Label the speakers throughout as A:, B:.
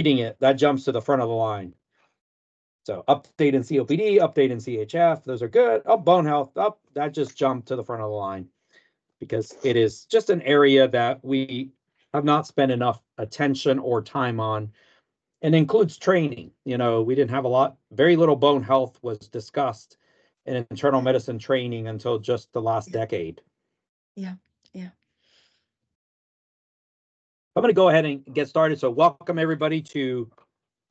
A: reading it, that jumps to the front of the line. So update in COPD, update in CHF, those are good. Oh, bone health, up, oh, that just jumped to the front of the line because it is just an area that we have not spent enough attention or time on and includes training. You know, we didn't have a lot, very little bone health was discussed in internal medicine training until just the last decade.
B: Yeah, yeah.
A: I'm going to go ahead and get started. So, welcome everybody to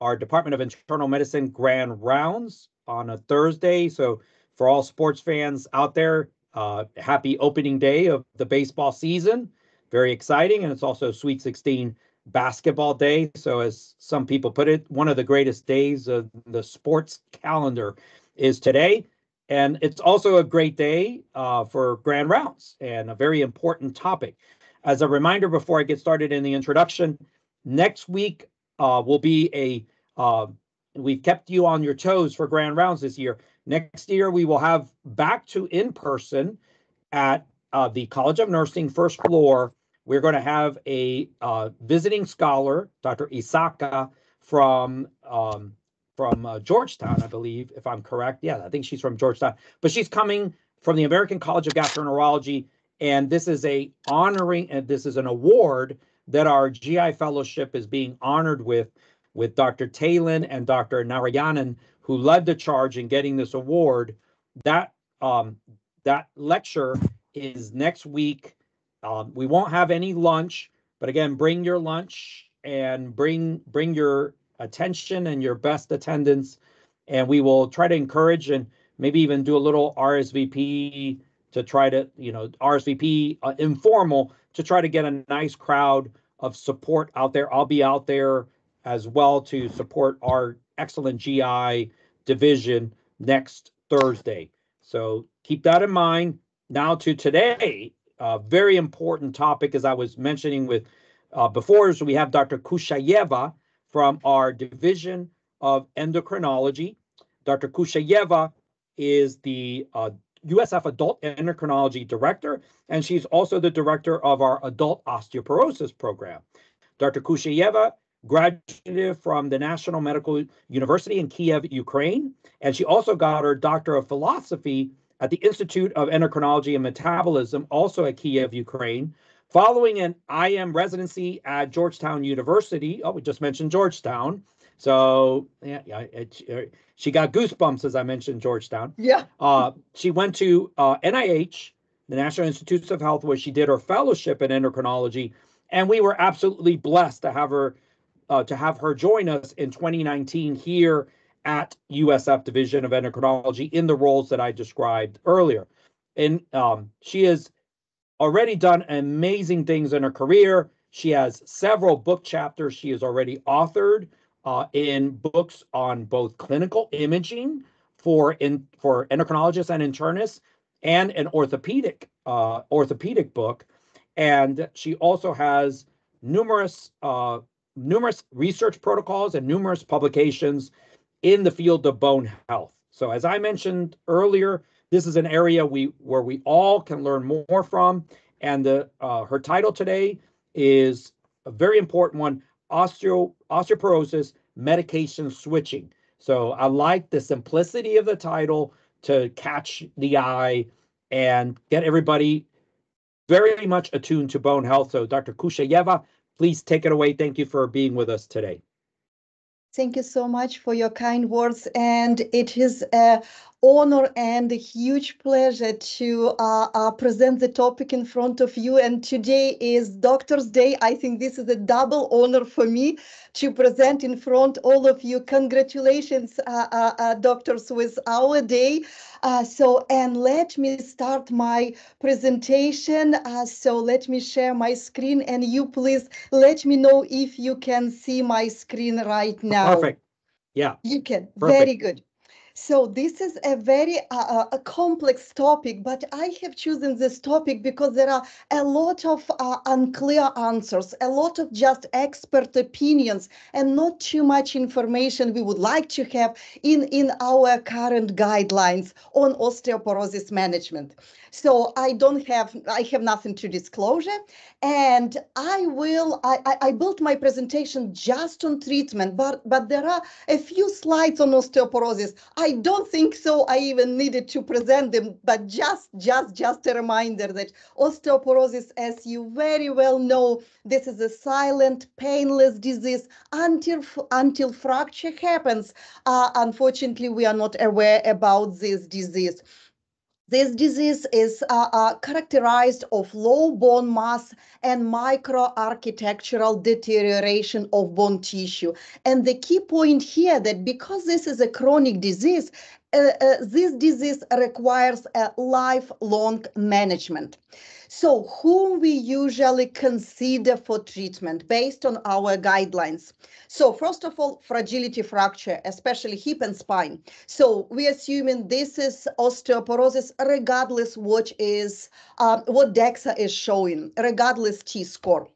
A: our Department of Internal Medicine Grand Rounds on a Thursday. So, for all sports fans out there, uh, happy opening day of the baseball season. Very exciting. And it's also Sweet 16 basketball day. So, as some people put it, one of the greatest days of the sports calendar is today. And it's also a great day uh, for grand rounds and a very important topic. As a reminder, before I get started in the introduction, next week uh, will be a, uh, we've kept you on your toes for grand rounds this year. Next year, we will have back to in person at uh, the College of Nursing first floor. We're going to have a uh, visiting scholar, Dr. Isaka from um, from uh, Georgetown, I believe, if I'm correct. Yeah, I think she's from Georgetown, but she's coming from the American College of Gastroenterology, and this is a honoring, and this is an award that our GI fellowship is being honored with, with Dr. Talin and Dr. Narayanan, who led the charge in getting this award. That um, that lecture is next week. Um, we won't have any lunch, but again, bring your lunch and bring bring your attention and your best attendance. And we will try to encourage and maybe even do a little RSVP to try to, you know, RSVP uh, informal to try to get a nice crowd of support out there. I'll be out there as well to support our excellent GI division next Thursday. So keep that in mind. Now to today, a very important topic, as I was mentioning with uh, before, so we have Dr. Kushchayeva, from our Division of Endocrinology. Dr. Kushchayeva is the uh, USF Adult Endocrinology Director, and she's also the director of our Adult Osteoporosis Program. Dr. Kushchayeva graduated from the National Medical University in Kiev, Ukraine, and she also got her Doctor of Philosophy at the Institute of Endocrinology and Metabolism, also at Kiev, Ukraine, Following an IM residency at Georgetown University, oh, we just mentioned Georgetown. So yeah, yeah, it, it, she got goosebumps as I mentioned Georgetown.
B: Yeah.
A: Uh, she went to uh, NIH, the National Institutes of Health, where she did her fellowship in endocrinology, and we were absolutely blessed to have her uh, to have her join us in 2019 here at USF Division of Endocrinology in the roles that I described earlier. And um, she has already done amazing things in her career. She has several book chapters she has already authored uh, in books on both clinical imaging for in for endocrinologists and internists, and an orthopedic uh, orthopedic book. And she also has numerous uh, numerous research protocols and numerous publications in the field of bone health. So as I mentioned earlier, this is an area we where we all can learn more from. And the uh, her title today is a very important one: osteo osteoporosis medication switching. So I like the simplicity of the title to catch the eye and get everybody very much attuned to bone health. So Dr. Kushchayeva, please take it away. Thank you for being with us today.
B: Thank you so much for your kind words. And it is a honor and a huge pleasure to uh, uh, present the topic in front of you. And today is Doctor's Day. I think this is a double honor for me to present in front all of you. Congratulations, uh, uh, uh doctors, with our day. Uh, so, and let me start my presentation. so let me share my screen and you please let me know if you can see my screen right now.
A: Perfect. Yeah.
B: You can. Perfect. Very good. So this is a very uh, uh, a complex topic, but I have chosen this topic because there are a lot of uh, unclear answers, a lot of just expert opinions, and not too much information we would like to have in, in our current guidelines on osteoporosis management. So I don't have, I have nothing to disclosure. And I will, I, I built my presentation just on treatment, but, but there are a few slides on osteoporosis. I don't think so I even needed to present them, but just, just, just a reminder that osteoporosis, as you very well know, this is a silent, painless disease until, until fracture happens. Uh, unfortunately, we are not aware about this disease. This disease is uh, uh, characterized of low bone mass and microarchitectural deterioration of bone tissue. And the key point here that because this is a chronic disease, uh, uh this disease requires a lifelong management. So whom we usually consider for treatment based on our guidelines. So first of all, fragility fracture, especially hip and spine. So we assuming this is osteoporosis regardless what is um, what DEXA is showing, regardless T-score.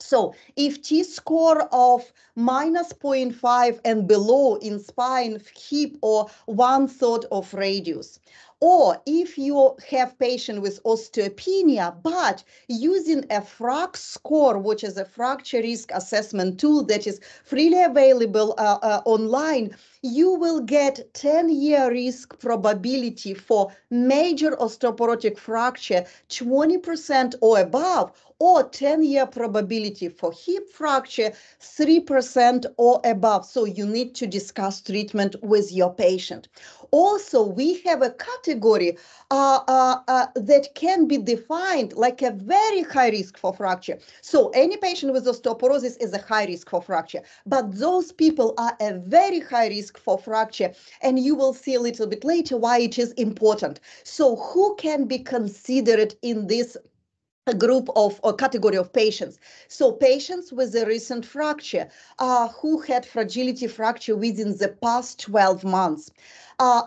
B: So if T-score of minus 0.5 and below in spine, hip, or one third of radius, or if you have patient with osteopenia, but using a FRAX score, which is a fracture risk assessment tool that is freely available uh, uh, online, you will get 10 year risk probability for major osteoporotic fracture 20% or above or 10 year probability for hip fracture 3% or above so you need to discuss treatment with your patient also we have a category uh, uh, uh, that can be defined like a very high risk for fracture. So any patient with osteoporosis is a high risk for fracture, but those people are a very high risk for fracture. And you will see a little bit later why it is important. So who can be considered in this a group of a category of patients. So patients with a recent fracture uh, who had fragility fracture within the past 12 months uh,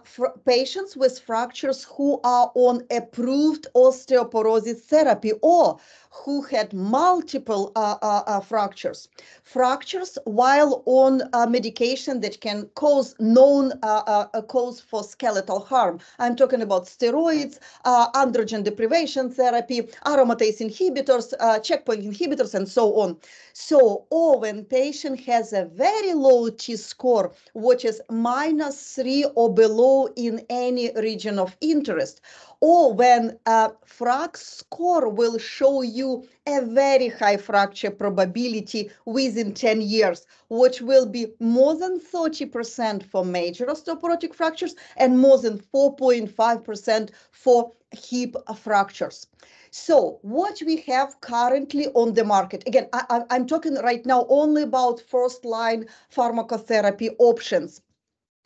B: patients with fractures who are on approved osteoporosis therapy or who had multiple uh, uh, uh, fractures. Fractures while on medication that can cause known uh, uh, cause for skeletal harm. I'm talking about steroids, androgen deprivation therapy, aromatase inhibitors, checkpoint inhibitors, and so on. So, or when patient has a very low T-score, which is minus three or below in any region of interest, or when a FRAX score will show you a very high fracture probability within 10 years, which will be more than 30% for major osteoporotic fractures and more than 4.5% for hip fractures. So what we have currently on the market, again, I, am talking right now only about first line pharmacotherapy options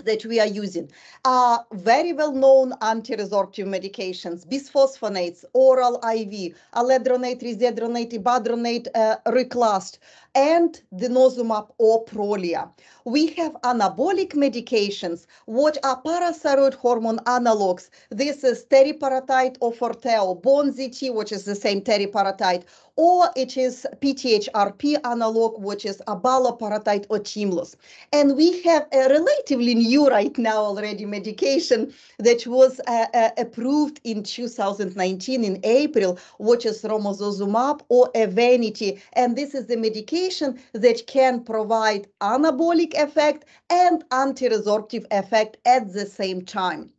B: that we are using are very well known anti-resorptive medications, bisphosphonates, oral IV, alendronate, risedronate, ibandronate, uh, reclast, and denosumab or Prolia. We have anabolic medications, which are parathyroid hormone analogs. This is teriparatide or Forteo, Bonsity, which is the same teriparatide, or it is PTHRP analog, which is abaloparatide or Tymlos. And we have a relatively new right now already medication that was uh, uh, approved in 2019 in April, which is romosozumab or Evenity. And this is the medication that can provide anabolic effect and anti-resorptive effect at the same time.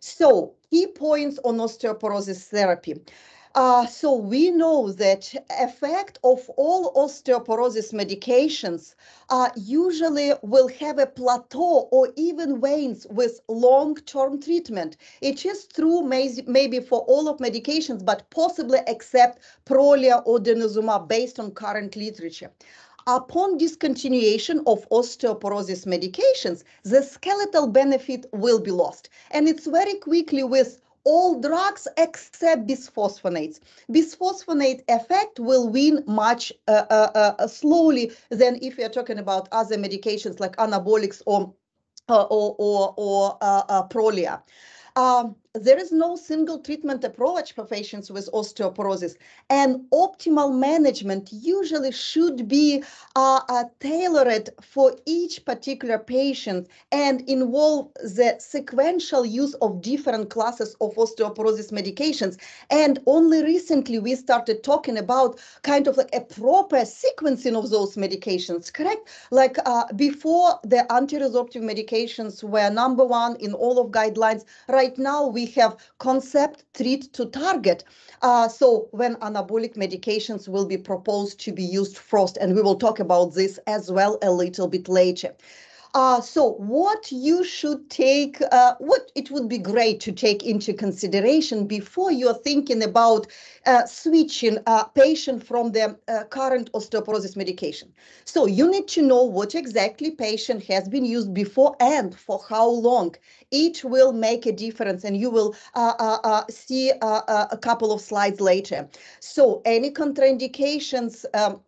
B: So key points on osteoporosis therapy. Uh, so we know that effect of all osteoporosis medications uh, usually will have a plateau or even wanes with long-term treatment. It is true may, maybe for all of medications, but possibly except Prolia or denosumab based on current literature upon discontinuation of osteoporosis medications, the skeletal benefit will be lost. And it's very quickly with all drugs except bisphosphonates. Bisphosphonate effect will win much uh, uh, uh, slowly than if you're talking about other medications like anabolics or or, or, or uh, uh, Prolia. Um, there is no single treatment approach for patients with osteoporosis. And optimal management usually should be uh, uh, tailored for each particular patient and involve the sequential use of different classes of osteoporosis medications. And only recently we started talking about kind of like a proper sequencing of those medications correct? Like uh, before the anti-resorptive medications were number one in all of guidelines. Right now we have concept treat to target. Uh, so when anabolic medications will be proposed to be used first, and we will talk about this as well a little bit later. Uh, so what you should take, uh, what it would be great to take into consideration before you're thinking about uh, switching a patient from the uh, current osteoporosis medication. So you need to know what exactly patient has been used before and for how long. It will make a difference and you will uh, uh, see a couple of slides later. So any contraindications um,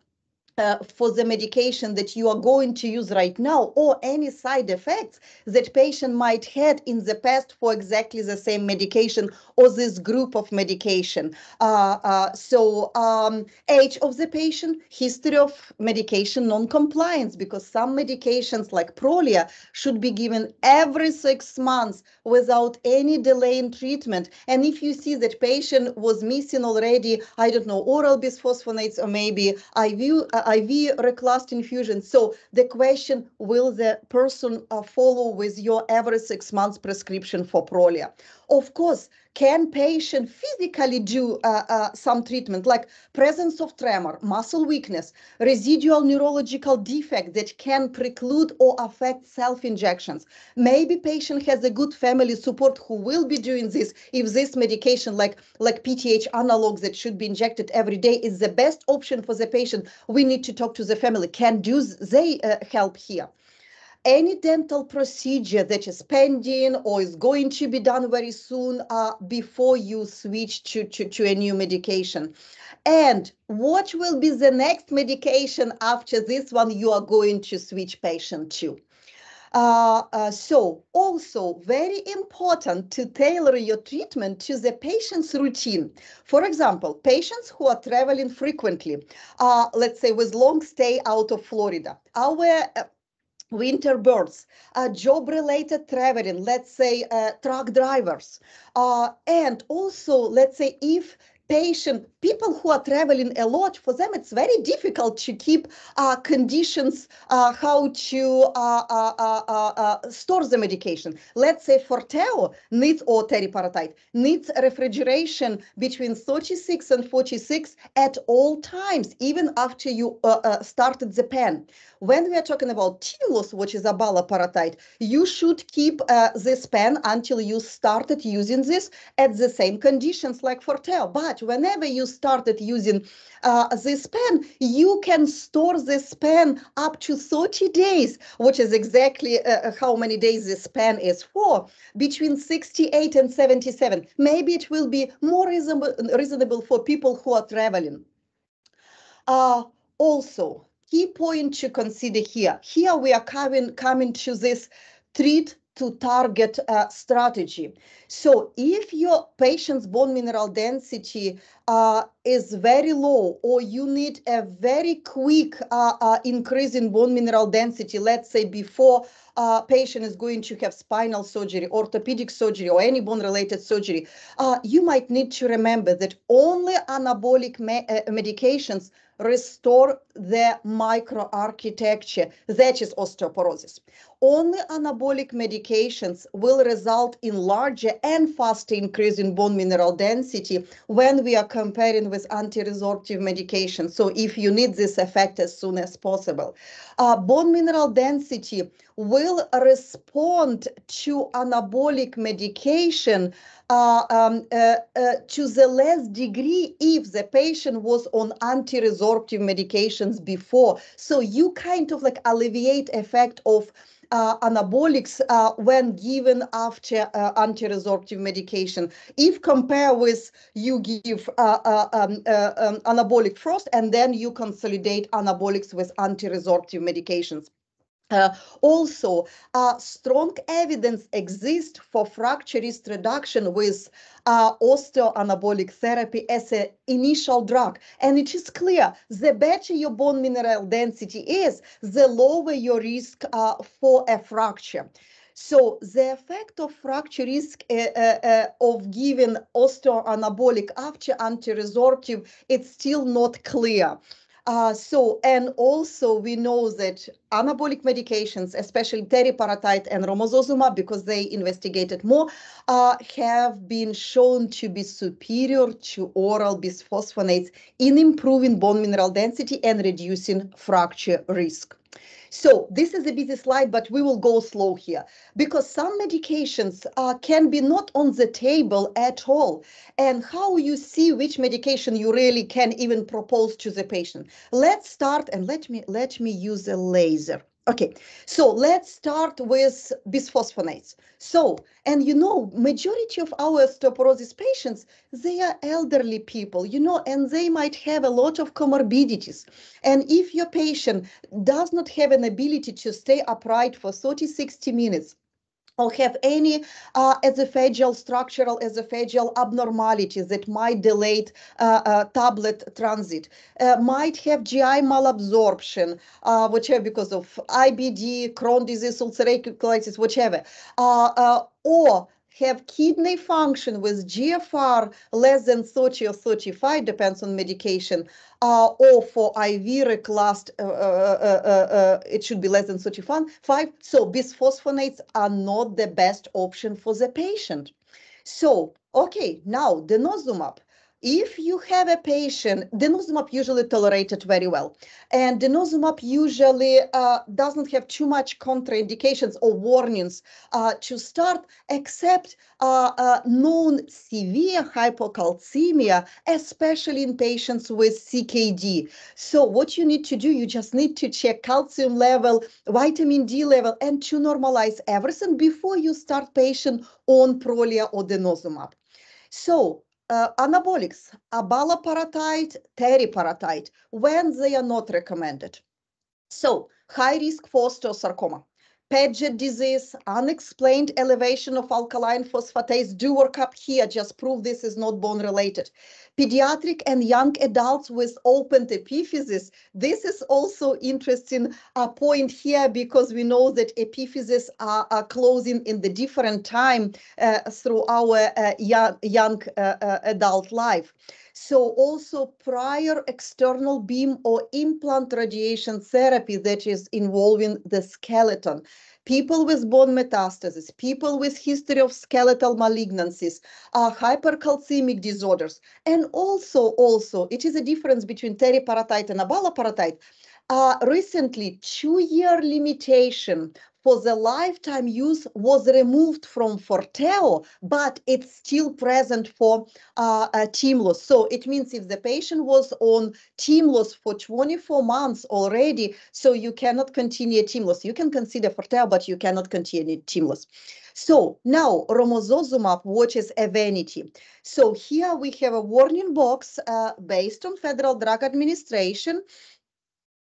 B: uh, for the medication that you are going to use right now or any side effects that patient might had in the past for exactly the same medication or this group of medication. Uh, uh, so um, age of the patient, history of medication non-compliance because some medications like Prolia should be given every six months without any delay in treatment. And if you see that patient was missing already, I don't know, oral bisphosphonates or maybe IV, uh, IV reclast infusion. So the question, will the person uh, follow with your every six months prescription for Prolia? Of course, can patient physically do uh, uh, some treatment like presence of tremor, muscle weakness, residual neurological defect that can preclude or affect self-injections? Maybe patient has a good family support who will be doing this if this medication like, like PTH analogs that should be injected every day is the best option for the patient. We need to talk to the family. Can do they uh, help here? Any dental procedure that is pending or is going to be done very soon uh, before you switch to, to, to a new medication. And what will be the next medication after this one you are going to switch patient to? Uh, uh, so also very important to tailor your treatment to the patient's routine. For example, patients who are traveling frequently, uh, let's say with long stay out of Florida, our uh, winter birds, uh, job-related traveling, let's say uh, truck drivers, uh, and also let's say if patient, people who are traveling a lot, for them it's very difficult to keep uh, conditions, uh, how to uh, uh, uh, uh store the medication. Let's say Forteo needs, or teriparatide, needs refrigeration between 36 and 46 at all times, even after you started the pen. When we are talking about Tymlos, which is a abaloparatide, you should keep this pen until you started using this at the same conditions like Forteo. But whenever you started using uh, this pen, you can store this pen up to 30 days, which is exactly uh, uh, how many days this pen is for, between 68 and 77. Maybe it will be more reasonable, reasonable for people who are traveling. Uh, also, key point to consider here. Here we are coming, coming to this treat to target uh, strategy. So if your patient's bone mineral density uh, is very low or you need a very quick uh, uh increase in bone mineral density, let's say before a uh, patient is going to have spinal surgery, orthopedic surgery, or any bone related surgery, uh, you might need to remember that only anabolic me medications restore the microarchitecture, that is osteoporosis. Only anabolic medications will result in larger and faster increase in bone mineral density when we are comparing with anti-resorptive medication. So if you need this effect as soon as possible. Uh, bone mineral density will respond to anabolic medication uh, um, uh, uh, to the less degree if the patient was on anti-resorptive medications before. So you kind of like alleviate effect of anabolics uh, when given after uh, anti-resorptive medication. If compare with you give uh, um, um, anabolic first and then you consolidate anabolics with anti-resorptive medications. Uh, also, uh, strong evidence exists for fracture risk reduction with uh, osteoanabolic therapy as an initial drug. And it is clear, the better your bone mineral density is, the lower your risk uh, for a fracture. So the effect of fracture risk uh, uh, of giving osteoanabolic after anti-resorptive, it's still not clear. Uh, so, and also we know that anabolic medications, especially teriparatide and romosozumab, because they investigated more, uh, have been shown to be superior to oral bisphosphonates in improving bone mineral density and reducing fracture risk. So this is a busy slide, but we will go slow here because some medications uh, can be not on the table at all. And how you see which medication you really can even propose to the patient. Let's start and let me let me use a laser. Okay, so let's start with bisphosphonates. So, and you know, majority of our osteoporosis patients, they are elderly people, you know, and they might have a lot of comorbidities. And if your patient does not have an ability to stay upright for 30, 60 minutes, or have any uh, esophageal structural esophageal abnormalities that might delay uh, uh, tablet transit, uh, might have GI malabsorption, uh, whichever because of IBD, Crohn disease, ulcerative colitis, whichever, uh, or have kidney function with GFR less than 30 or 35, depends on medication, uh, or for IV Reclast, uh, uh, uh, uh, it should be less than 35. So bisphosphonates are not the best option for the patient. So, okay, now denosumab if you have a patient, denosumab usually tolerated very well, and denosumab usually uh, doesn't have too much contraindications or warnings uh, to start, except uh, uh known severe hypocalcemia, especially in patients with CKD. So what you need to do, you just need to check calcium level, vitamin D level, and to normalize everything before you start patient on Prolia or denosumab. So uh, anabolics, abaloparatide, teriparatide, when they are not recommended. So high risk for osteosarcoma. Paget disease, unexplained elevation of alkaline phosphatase. Do work up here, just prove this is not bone related. Pediatric and young adults with open epiphysis. This is also interesting uh, point here because we know that epiphyses are, are closing in the different time uh, through our uh, young, young uh, uh, adult life. So also prior external beam or implant radiation therapy that is involving the skeleton. People with bone metastasis, people with history of skeletal malignancies, uh, hypercalcemic disorders, and also, also, it is a difference between teriparatide and abaloparatide. Uh, recently, two-year limitation for the lifetime use was removed from Forteo, but it's still present for uh, uh. So it means if the patient was on Tymlos for 24 months already, so you cannot continue Tymlos. You can consider Forteo, but you cannot continue Tymlos. So now romosozumab watches Evenity. So here we have a warning box uh, based on Federal Drug Administration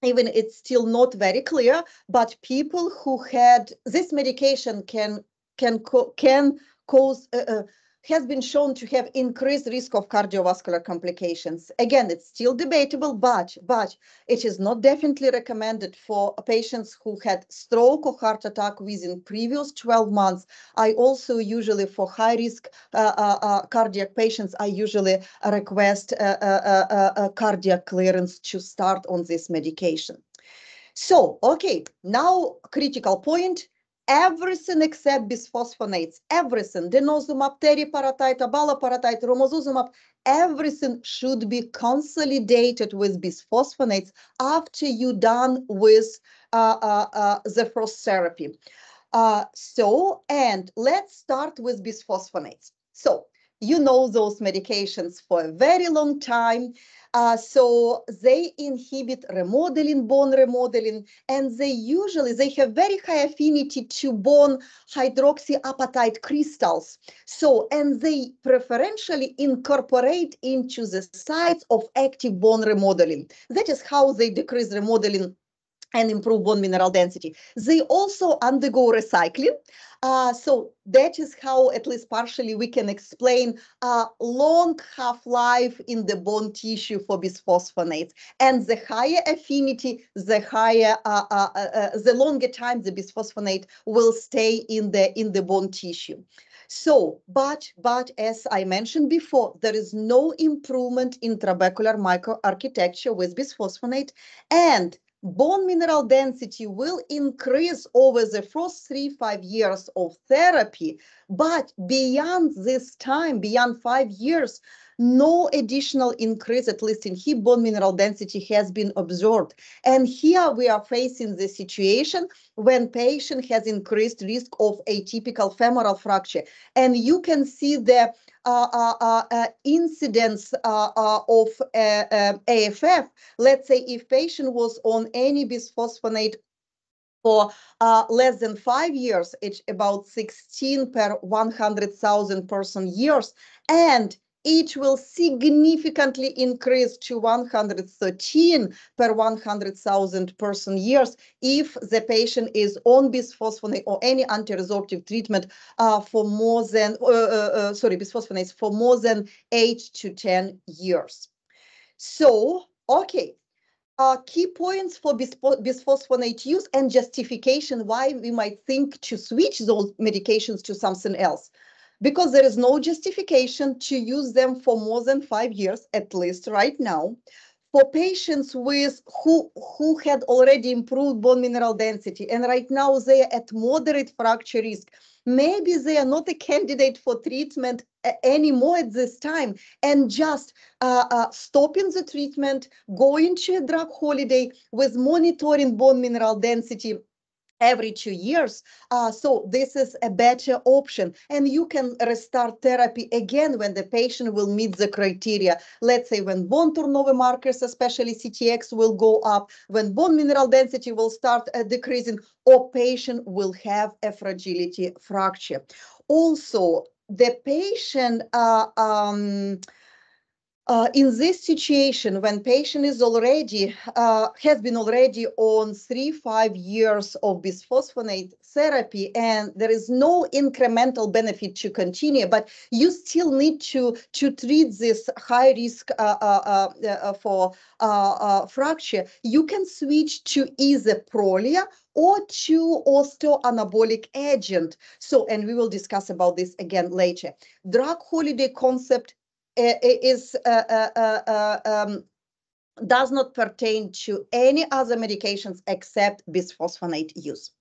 B: even it's still not very clear, but people who had this medication can can can cause uh, uh, has been shown to have increased risk of cardiovascular complications. Again, it's still debatable, but, but it is not definitely recommended for patients who had stroke or heart attack within previous 12 months. I also usually for high risk uh, uh, uh, cardiac patients, I usually request a, a, a cardiac clearance to start on this medication. So, okay, now critical point, everything except bisphosphonates, everything, denosumab, teriparatide, abaloparatide, romosozumab, everything should be consolidated with bisphosphonates after you're done with uh, uh, uh, the first therapy. Uh, so, and let's start with bisphosphonates. So, you know those medications for a very long time. Uh, so they inhibit remodeling, bone remodeling, and they usually, they have very high affinity to bone hydroxyapatite crystals. So, and they preferentially incorporate into the sites of active bone remodeling. That is how they decrease remodeling and improve bone mineral density. They also undergo recycling. Uh, so that is how, at least partially, we can explain uh, long half-life in the bone tissue for bisphosphonates. And the higher affinity, the higher, uh, uh, uh, uh the longer time the bisphosphonate will stay in the in the bone tissue. So, but, but as I mentioned before, there is no improvement in trabecular microarchitecture with bisphosphonate and bone mineral density will increase over the first three, five years of therapy. But beyond this time, beyond five years, no additional increase, at least in hip bone mineral density, has been observed. And here we are facing the situation when patient has increased risk of atypical femoral fracture. And you can see the uh, uh, uh, uh incidence uh, uh, of AFF. Let's say if patient was on any bisphosphonate for uh, less than five years, it's about 16 per 100,000 person years. And it will significantly increase to 113 per 100,000 person years if the patient is on bisphosphonate or any anti-resorptive treatment uh, for more than, uh, uh, uh sorry, bisphosphonates for more than 8 to 10 years. So, okay, uh, key points for bisphosphonate use and justification why we might think to switch those medications to something else because there is no justification to use them for more than five years, at least right now. For patients with who who had already improved bone mineral density and right now they are at moderate fracture risk, maybe they are not a candidate for treatment anymore at this time and just uh, uh, stopping the treatment, going to a drug holiday with monitoring bone mineral density every two years. Uh, so this is a better option. And you can restart therapy again when the patient will meet the criteria. Let's say when bone turnover markers, especially CTX, will go up, when bone mineral density will start uh, decreasing, or patient will have a fragility fracture. Also, the patient uh, um, uh, in this situation, when patient is already uh, has been already on three five years of bisphosphonate therapy, and there is no incremental benefit to continue, but you still need to to treat this high risk uh, uh, uh, uh for fracture. You can switch to either Prolia or to osteoanabolic agent. So, and we will discuss about this again later. Drug holiday concept is um, does not pertain to any other medications except bisphosphonate use.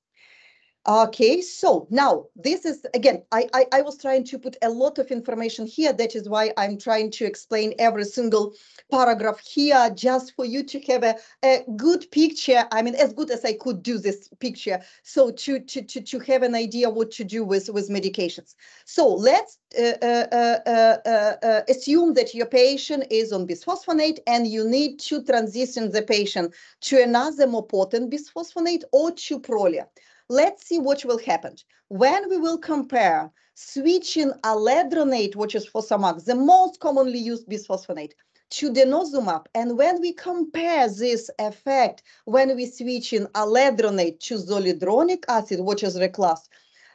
B: Okay, so now this is, again, I, I, I, was trying to put a lot of information here. That is why I'm trying to explain every single paragraph here just for you to have a, a good picture. I mean, as good as I could do this picture. So to, to, to, to have an idea what to do with, with medications. So let's uh, uh, uh, uh, uh assume that your patient is on bisphosphonate and you need to transition the patient to another more potent bisphosphonate or to Prolia. Let's see what will happen. When we will compare switching alendronate, which is fosamax, the most commonly used bisphosphonate, to denosumab, and when we compare this effect when we switch in alendronate to zoledronic acid, which is Reclast,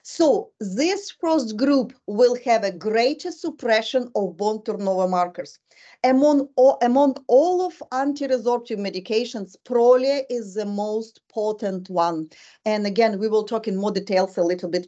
B: so this first group will have a greater suppression of bone turnover markers. Among all, among all of anti-resorptive medications, Prolia is the most potent one. And again, we will talk in more details a little bit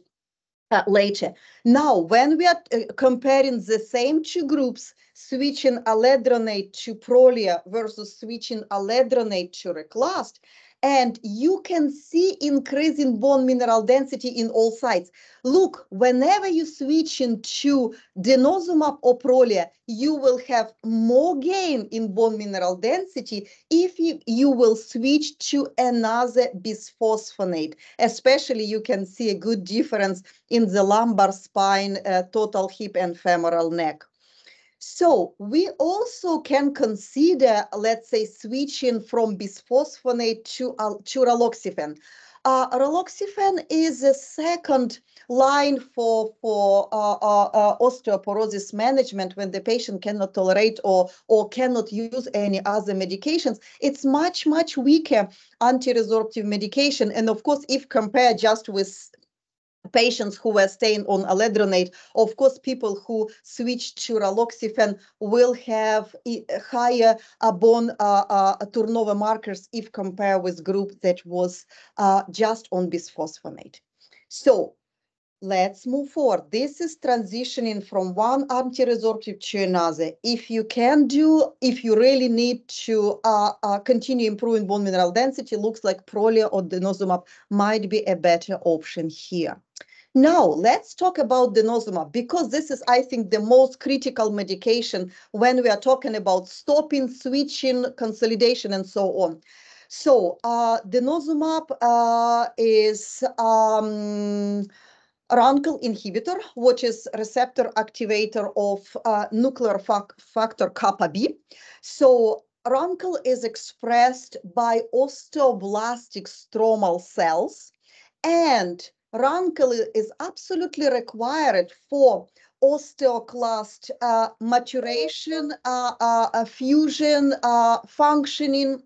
B: uh, later. Now, when we are uh, comparing the same two groups, switching alendronate to Prolia versus switching alendronate to Reclast, and you can see increase in bone mineral density in all sites. Look, whenever you switch into denosumab or prolia, you will have more gain in bone mineral density if you, you will switch to another bisphosphonate. Especially you can see a good difference in the lumbar spine, uh, total hip and femoral neck. So we also can consider, let's say, switching from bisphosphonate to, uh, to raloxifene. Uh, raloxifene is a second line for for uh, uh, uh, osteoporosis management when the patient cannot tolerate or or cannot use any other medications. It's much much weaker anti-resorptive medication, and of course, if compared just with patients who were staying on alendronate, of course, people who switched to raloxifene will have higher bone uh, uh, turnover markers if compared with group that was uh, just on bisphosphonate. So let's move forward. This is transitioning from one anti-resorptive to another. If you can do, if you really need to uh, uh, continue improving bone mineral density, looks like Prolia or denosumab might be a better option here. Now, let's talk about denosumab because this is, I think, the most critical medication when we are talking about stopping, switching, consolidation, and so on. So, uh, denosumab uh, is um, RANKL inhibitor, which is receptor activator of uh, nuclear factor kappa B. So RANKL is expressed by osteoblastic stromal cells and RANKL is absolutely required for osteoclast uh, maturation, uh, uh, fusion, uh, functioning.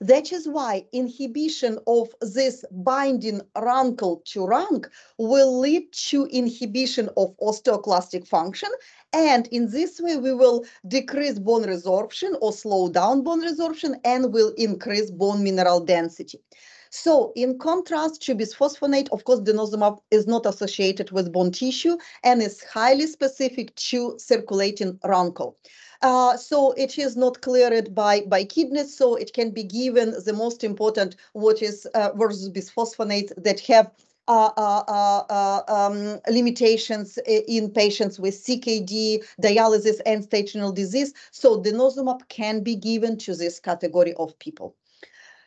B: That is why inhibition of this binding RANKL to RANK will lead to inhibition of osteoclastic function. And in this way, we will decrease bone resorption or slow down bone resorption and will increase bone mineral density. So in contrast to bisphosphonate, of course, denosumab is not associated with bone tissue and is highly specific to circulating RANKL. Uh, so it is not cleared by, by kidneys, so it can be given the most important, what is uh, versus bisphosphonate that have uh, uh, uh, uh um, limitations in patients with CKD, dialysis, and stage renal disease. So denosumab can be given to this category of people.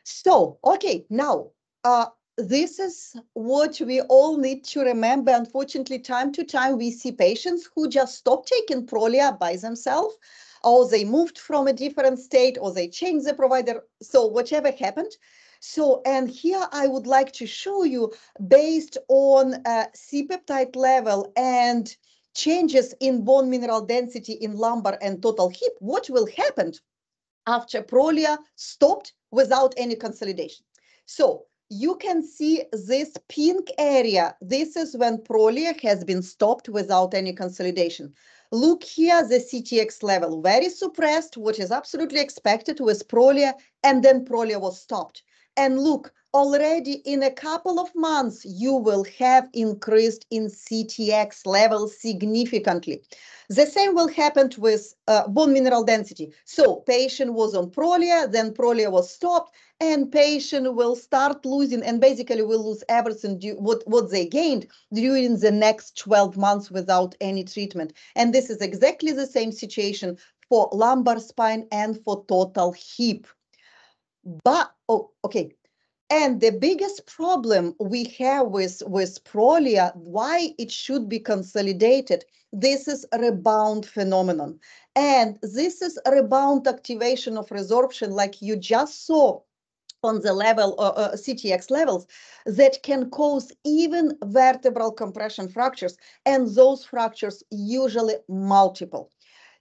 B: So, okay, now, uh, this is what we all need to remember. Unfortunately, time to time, we see patients who just stop taking Prolia by themselves, or they moved from a different state, or they changed the provider. So whatever happened. So, and here I would like to show you based on uh, C-peptide level and changes in bone mineral density in lumbar and total hip, what will happen after Prolia stopped without any consolidation. So you can see this pink area. This is when Prolia has been stopped without any consolidation. Look here, the CTX level, very suppressed, which is absolutely expected with Prolia, and then Prolia was stopped. And look, already in a couple of months, you will have increased in CTX level significantly. The same will happen with uh, bone mineral density. So patient was on Prolia, then Prolia was stopped, and patient will start losing and basically will lose everything due, what, what they gained during the next 12 months without any treatment. And this is exactly the same situation for lumbar spine and for total hip. But, oh, okay, and the biggest problem we have with, with Prolia, why it should be consolidated, this is a rebound phenomenon. And this is a rebound activation of resorption like you just saw on the level uh, uh, CTX levels that can cause even vertebral compression fractures and those fractures usually multiple.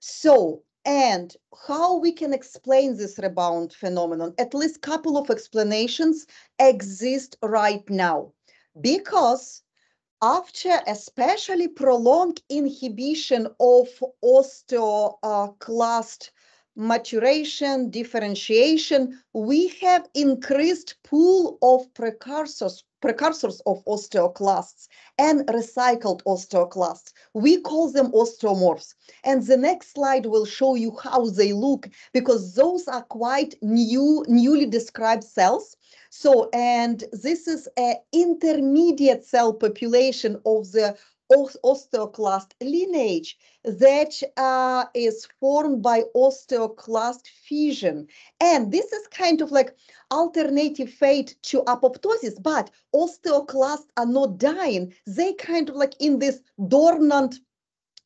B: So and how we can explain this rebound phenomenon. At least couple of explanations exist right now. Because after especially prolonged inhibition of osteoclast maturation differentiation we have increased pool of precursors precursors of osteoclasts and recycled osteoclasts. We call them osteomorphs. And the next slide will show you how they look because those are quite new, newly described cells. So, and this is an intermediate cell population of the osteoclast lineage that uh, is formed by osteoclast fission. And this is kind of like alternative fate to apoptosis, but osteoclasts are not dying. They kind of like in this dormant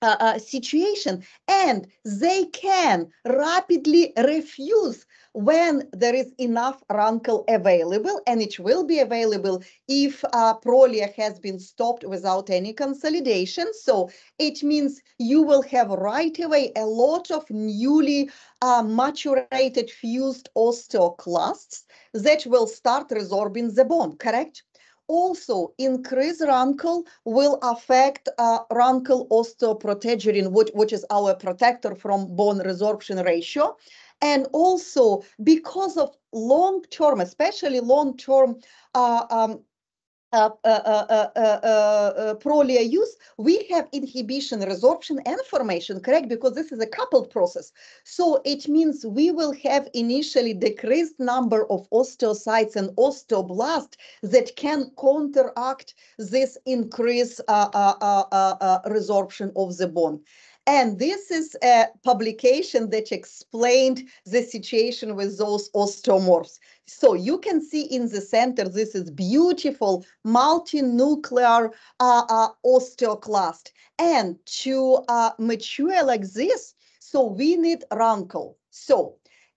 B: uh, situation and they can rapidly refuse when there is enough RANKL available and it will be available if uh, Prolia has been stopped without any consolidation. So it means you will have right away a lot of newly uh, maturated fused osteoclasts that will start resorbing the bone, correct? Also increased RANKL will affect uh, RANKL osteoprotegerin, which, which is our protector from bone resorption ratio. And also because of long-term, especially long-term uh, um, uh, uh, uh, Prolia use, we have inhibition, resorption, and formation, correct? Because this is a coupled process. So it means we will have initially decreased number of osteocytes and osteoblasts that can counteract this increased resorption of the bone. And this is a publication that explained the situation with those osteomorphs. So you can see in the center, this is beautiful multinuclear uh, uh, osteoclast. And to uh, mature like this, so we need RANKL. So,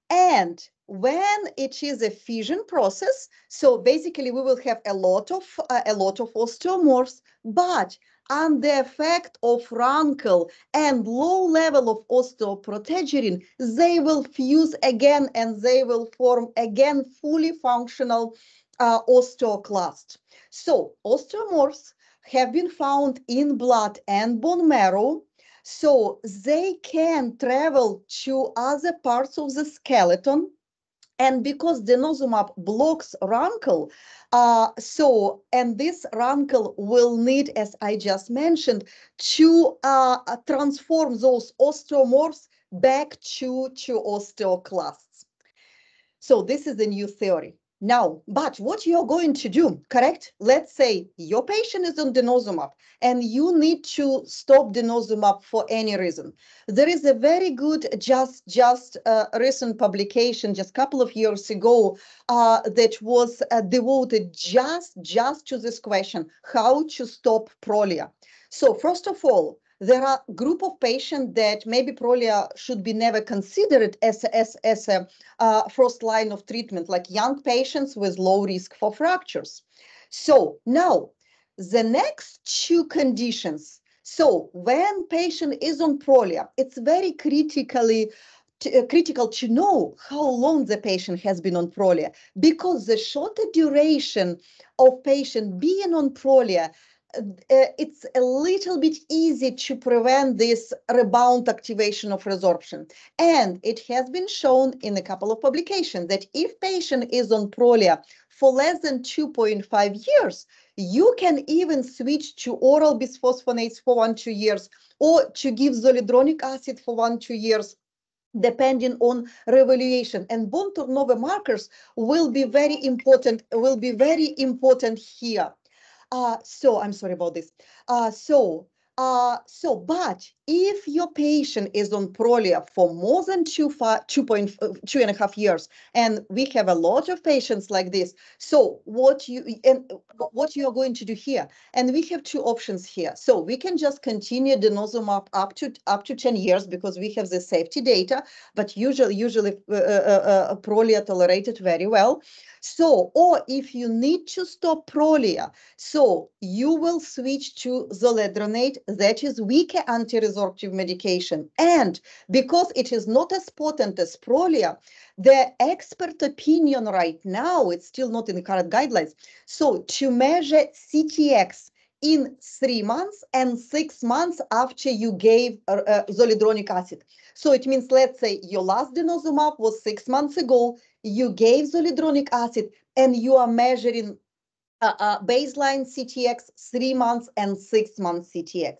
B: and when it is a fission process, so basically we will have a lot of uh, a lot of osteomorphs, but and the effect of RANKL and low level of osteoprotegerin, they will fuse again and they will form again fully functional uh, osteoclast. So osteomorphs have been found in blood and bone marrow. So they can travel to other parts of the skeleton and because denosumab blocks RANKL, uh, so, and this RANKL will need, as I just mentioned, to uh, transform those osteomorphs back to, to osteoclasts. So this is a new theory. Now, but what you're going to do, correct? Let's say your patient is on denosumab and you need to stop denosumab for any reason. There is a very good just just uh, recent publication just a couple of years ago uh, that was uh, devoted just just to this question, how to stop prolia. So first of all, there are group of patients that maybe prolia should be never considered as, as, as a uh, first line of treatment, like young patients with low risk for fractures. So now the next two conditions. So when patient is on prolia, it's very critically to, uh, critical to know how long the patient has been on prolia because the shorter duration of patient being on prolia Э, it's a little bit easy to prevent this rebound activation of resorption. And it has been shown in a couple of publications that if patient is on Prolia for less than 2.5 years, you can even switch to oral bisphosphonates for one, two years, or to give zoledronic acid for one, two years, depending on revaluation and bone turnover markers will be very important will be very important here uh, so I'm sorry about this. Uh, so, uh, so, but if your patient is on Prolia for more than two, five, two, point, uh, two and a half years, and we have a lot of patients like this, so what you and what you are going to do here, and we have two options here. So we can just continue denosumab up to up to 10 years because we have the safety data, but usually usually uh, uh, uh, Prolia tolerated very well. So, or if you need to stop Prolia, so you will switch to zoledronate, that is weaker anti-resorptive medication. And because it is not as potent as Prolia, the expert opinion right now, it's still not in the current guidelines. So to measure CTX in three months and six months after you gave uh, uh, zoledronic acid. So it means, let's say your last denosumab was six months ago, you gave zoledronic acid and you are measuring uh, uh, baseline CTX three months and six months CTX.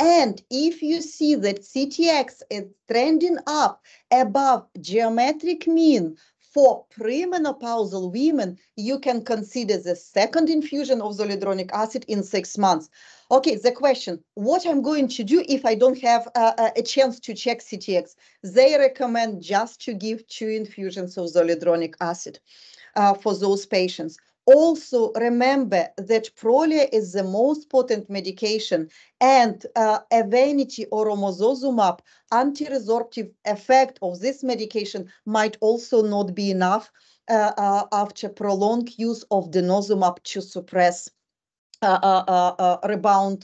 B: And if you see that CTX is trending up above geometric mean for premenopausal women, you can consider the second infusion of zoledronic acid in six months. Okay, the question, what I'm going to do if I don't have uh, a chance to check CTX? They recommend just to give two infusions of zoledronic acid uh, for those patients. Also, remember that Prolia is the most potent medication and uh, Evenity or romosozumab anti-resorptive effect of this medication might also not be enough uh, uh, after prolonged use of denosumab to suppress uh, uh, uh, uh rebound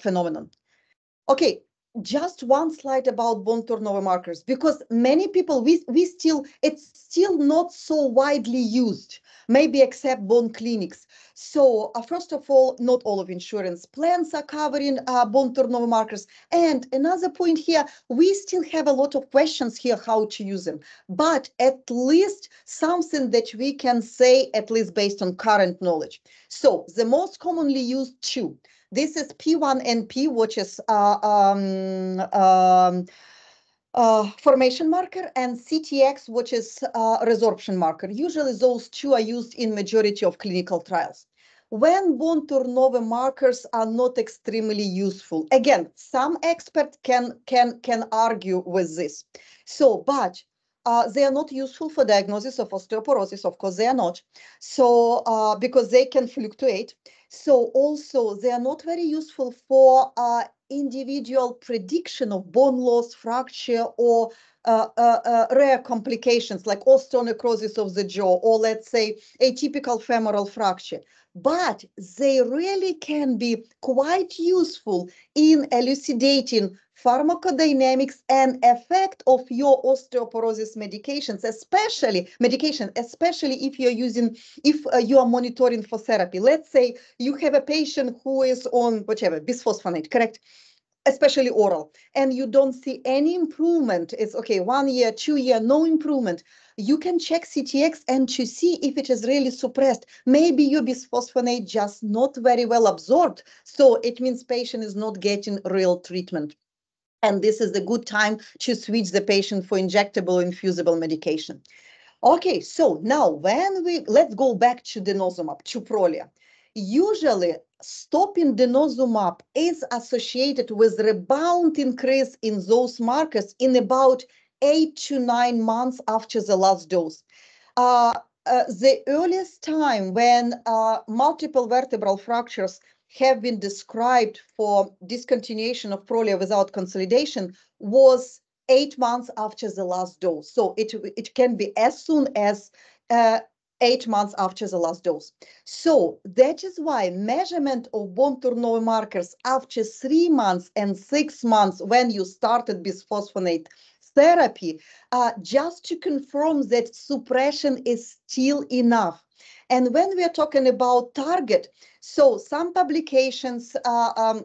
B: phenomenon. Okay, just one slide about bone turnover markers because many people we we still it's still not so widely used maybe except bone clinics. So uh, first of all not all of insurance plans are covering uh, bone turnover markers. And another point here we still have a lot of questions here how to use them. But at least something that we can say at least based on current knowledge. So the most commonly used two this is P1NP, which is uh, um, um, uh, formation marker, and CTX, which is uh, resorption marker. Usually those two are used in majority of clinical trials. When bone turnover markers are not extremely useful, again, some experts can, can, can argue with this. So, but uh, they are not useful for diagnosis of osteoporosis. Of course, they are not. So, uh, because they can fluctuate. So also they are not very useful for uh, individual prediction of bone loss, fracture, or uh, uh, uh, rare complications like osteonecrosis of the jaw, or let's say atypical femoral fracture. But they really can be quite useful in elucidating pharmacodynamics and effect of your osteoporosis medications, especially medication, especially if you're using, if uh, you are monitoring for therapy. Let's say you have a patient who is on whatever, bisphosphonate, correct? especially oral, and you don't see any improvement, it's okay, one year, two year, no improvement, you can check CTX and to see if it is really suppressed. Maybe your bisphosphonate just not very well absorbed, so it means patient is not getting real treatment and this is the good time to switch the patient for injectable infusible medication. Okay, so now when we, let's go back to denosumab, to Prolia. Usually stopping denosumab is associated with rebound increase in those markers in about eight to nine months after the last dose. Uh, uh, the earliest time when uh, multiple vertebral fractures have been described for discontinuation of Prolia without consolidation was eight months after the last dose. So it, it can be as soon as uh, eight months after the last dose. So that is why measurement of bone turnover markers after three months and six months when you started bisphosphonate therapy, uh, just to confirm that suppression is still enough. And when we are talking about target, so some publications are um,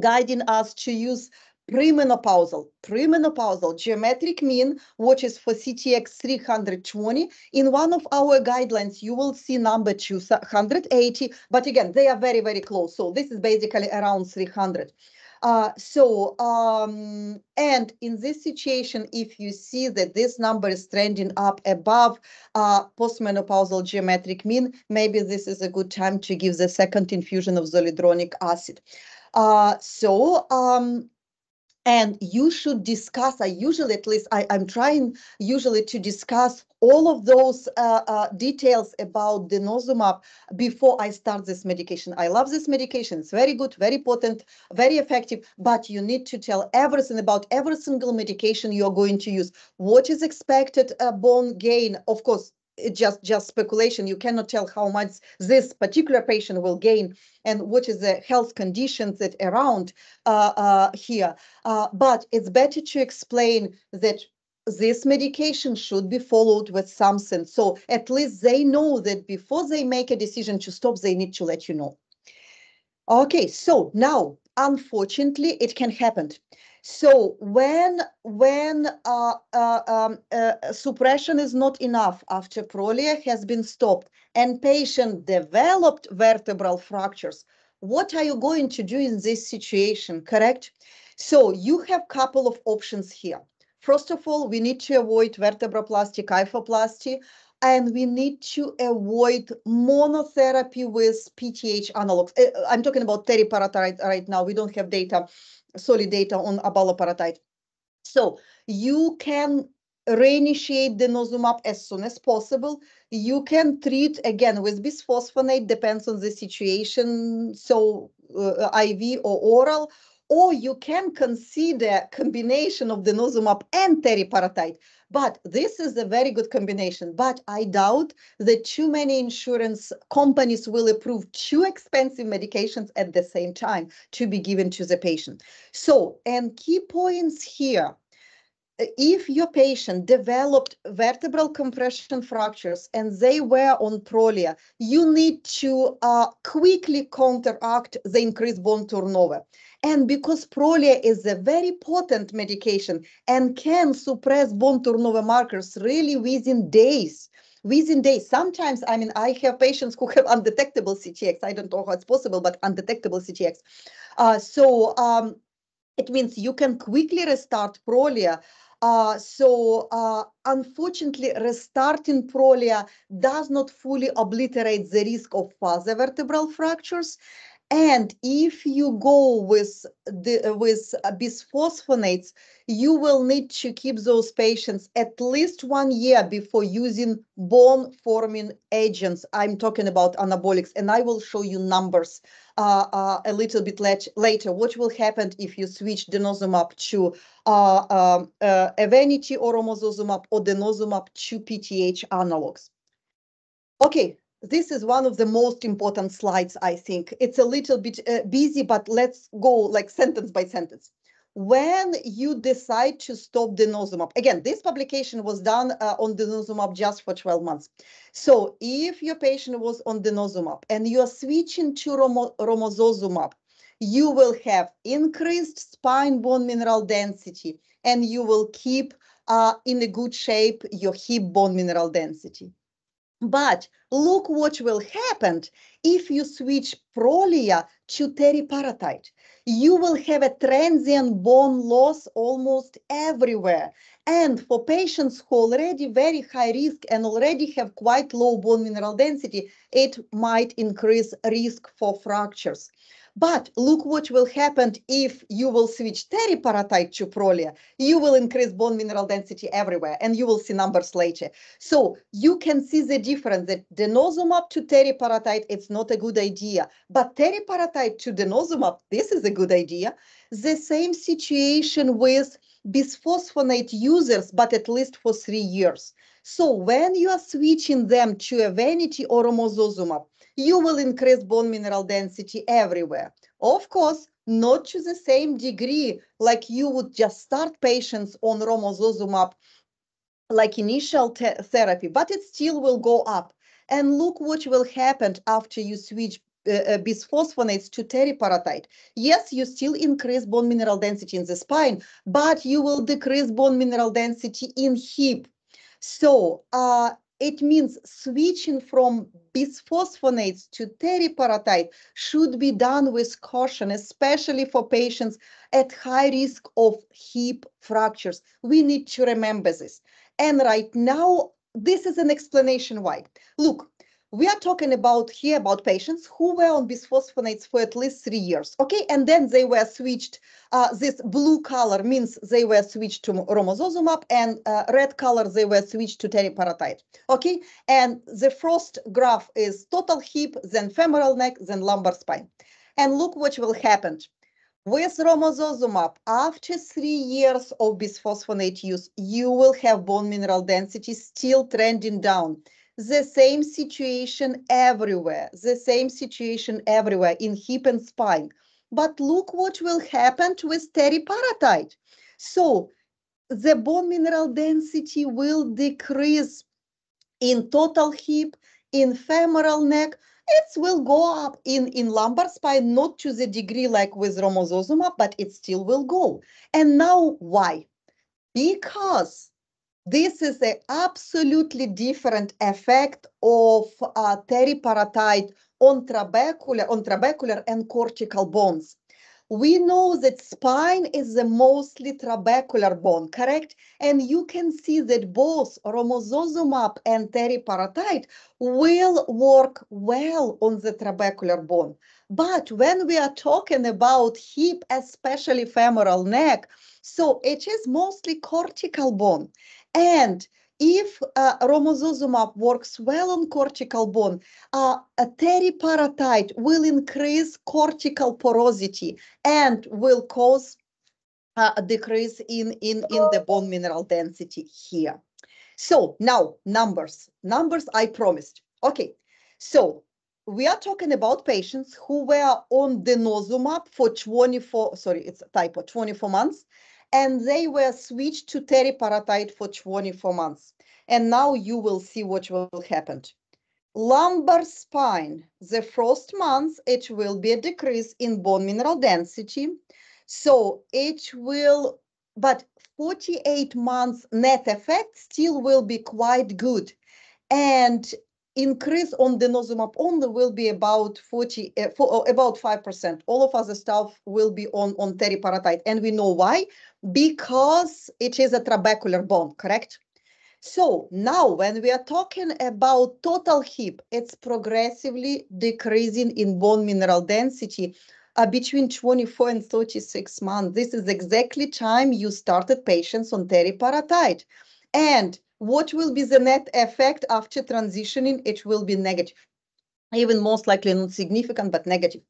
B: guiding us to use premenopausal, premenopausal geometric mean, which is for CTX 320. In one of our guidelines, you will see number 280, but again, they are very, very close. So this is basically around 300. Uh, so, um, and in this situation, if you see that this number is trending up above uh, postmenopausal geometric mean, maybe this is a good time to give the second infusion of zoledronic acid. Uh, so um, and you should discuss i usually at least I, i'm trying usually to discuss all of those uh, uh, details about denosumab before i start this medication. I love this medication. It's very good very potent very effective but you need to tell everything about every single medication you're going to use. What is expected uh, bone gain? Of course just just speculation. You cannot tell how much this particular patient will gain and what is the health conditions that around uh, uh, here. Uh, but it's better to explain that this medication should be followed with something. So at least they know that before they make a decision to stop they need to let you know. Okay so now unfortunately it can happen so when when uh, uh, um, uh, suppression is not enough after Prolia has been stopped and patient developed vertebral fractures, what are you going to do in this situation, correct? So you have couple of options here. First of all, we need to avoid vertebroplasty, kyphoplasty, and we need to avoid monotherapy with PTH analogs. Uh, I'm talking about teriparatide right now. We don't have data solid data on abaloparatide. So you can reinitiate denosumab as soon as possible. You can treat again with bisphosphonate, depends on the situation, so uh, IV or oral, or you can consider combination of denosumab and teriparatide. But this is a very good combination. But I doubt that too many insurance companies will approve two expensive medications at the same time to be given to the patient. So, and key points here if your patient developed vertebral compression fractures and they were on Prolia, you need to uh, quickly counteract the increased bone turnover. And because Prolia is a very potent medication and can suppress bone turnover markers really within days, within days. Sometimes, I mean, I have patients who have undetectable CTX. I don't know how it's possible, but undetectable CTX. Uh, so um, it means you can quickly restart Prolia so uh, unfortunately, restarting Prolia does not fully obliterate the risk of further vertebral fractures. And if you go with the with bisphosphonates, you will need to keep those patients at least one year before using bone forming agents. I'm talking about anabolics, and I will show you numbers uh, uh, a little bit later. What will happen if you switch denosumab to uh, um, uh, Evenity or romosozumab or denosumab to PTH analogs? Okay, this is one of the most important slides, I think. It's a little bit uh, busy, but let's go like sentence by sentence. When you decide to stop denosumab, again, this publication was done uh, on denosumab just for 12 months. So if your patient was on denosumab and you are switching to romo romosozumab, you will have increased spine bone mineral density and you will keep uh, in a good shape your hip bone mineral density. But look what will happen if you switch Prolia to teriparatide. You will have a transient bone loss almost everywhere. And for patients who already very high risk and already have quite low bone mineral density, it might increase risk for fractures. But look what will happen if you will switch teriparatide to prolia. You will increase bone mineral density everywhere, and you will see numbers later. So you can see the difference that denosumab to teriparatide, it's not a good idea. But teriparatide to denosumab, this is a good idea. The same situation with bisphosphonate users, but at least for three years. So when you are switching them to Evenity or romosozumab, you will increase bone mineral density everywhere. Of course, not to the same degree like you would just start patients on romosozumab like initial therapy, but it still will go up. And look what will happen after you switch uh, bisphosphonates to teriparatide. Yes, you still increase bone mineral density in the spine, but you will decrease bone mineral density in hip. So uh, it means switching from bisphosphonates to teriparatide should be done with caution, especially for patients at high risk of hip fractures. We need to remember this. And right now, this is an explanation why. Look, we are talking about here about patients who were on bisphosphonates for at least three years, okay? And then they were switched, uh, this blue color means they were switched to romosozumab and uh, red color, they were switched to teriparatide, okay? And the first graph is total hip, then femoral neck, then lumbar spine. And look what will happen. With romosozumab, after three years of bisphosphonate use, you will have bone mineral density still trending down the same situation everywhere, the same situation everywhere in hip and spine. But look what will happen with teriparatide. So the bone mineral density will decrease in total hip, in femoral neck, it will go up in, in lumbar spine, not to the degree like with romosozumab, but it still will go. And now why? Because this is an absolutely different effect of uh, teriparatide on trabecular, on trabecular and cortical bones. We know that spine is the mostly trabecular bone, correct? And you can see that both romosozumab and teriparatide will work well on the trabecular bone. But when we are talking about hip, especially femoral neck, so it is mostly cortical bone. And if uh, romosozumab works well on cortical bone, uh, a teriparatide will increase cortical porosity and will cause uh, a decrease in, in, in the bone mineral density here. So now numbers, numbers I promised. Okay, so we are talking about patients who were on denosumab for 24, sorry, it's typo, 24 months, and they were switched to teriparatide for 24 months. And now you will see what will happen. Lumbar spine, the first month, it will be a decrease in bone mineral density. So it will, but 48 months net effect still will be quite good. And increase on denosumab only will be about 40, uh, for, uh, about 5%. All of other stuff will be on, on teriparatide. And we know why, because it is a trabecular bone, correct? So now when we are talking about total hip, it's progressively decreasing in bone mineral density uh, between 24 and 36 months. This is exactly time you started patients on teriparatide. And what will be the net effect after transitioning? It will be negative, even most likely not significant, but negative.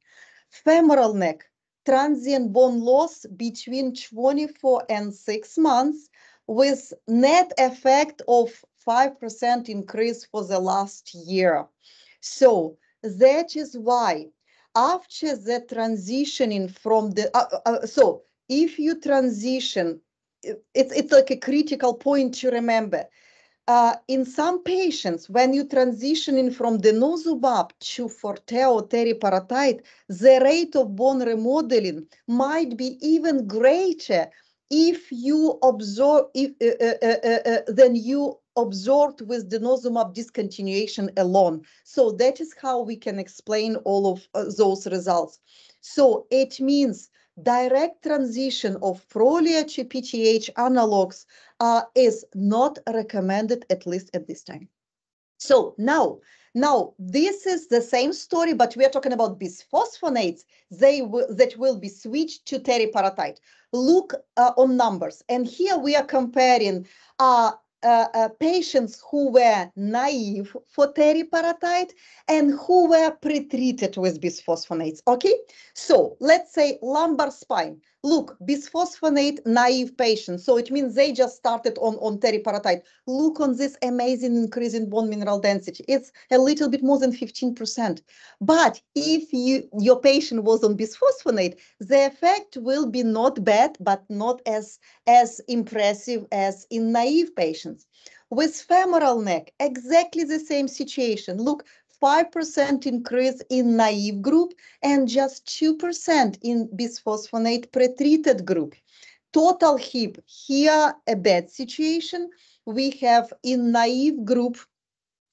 B: Femoral neck, transient bone loss between 24 and 6 months with net effect of 5% increase for the last year. So that is why after the transitioning from the, uh, uh, so if you transition, it's, it's like a critical point to remember uh, in some patients, when you transitioning from denosumab to Forteo teriparatide, the rate of bone remodeling might be even greater if you observe if, uh, uh, uh, uh than you observed with denosumab discontinuation alone. So that is how we can explain all of uh, those results. So it means direct transition of Prolia to PTH analogs uh, is not recommended, at least at this time. So now, now this is the same story, but we are talking about bisphosphonates they that will be switched to teriparatide. Look uh, on numbers, and here we are comparing uh, uh, uh, patients who were naive for teriparatide and who were pretreated with bisphosphonates. Okay, so let's say lumbar spine. Look, bisphosphonate naive patients. So it means they just started on, on teriparatide. Look on this amazing increase in bone mineral density. It's a little bit more than 15%. But if you your patient was on bisphosphonate, the effect will be not bad, but not as, as impressive as in naive patients. With femoral neck, exactly the same situation. Look, 5% increase in naive group and just 2% in bisphosphonate pretreated group. Total hip, here a bad situation. We have in naive group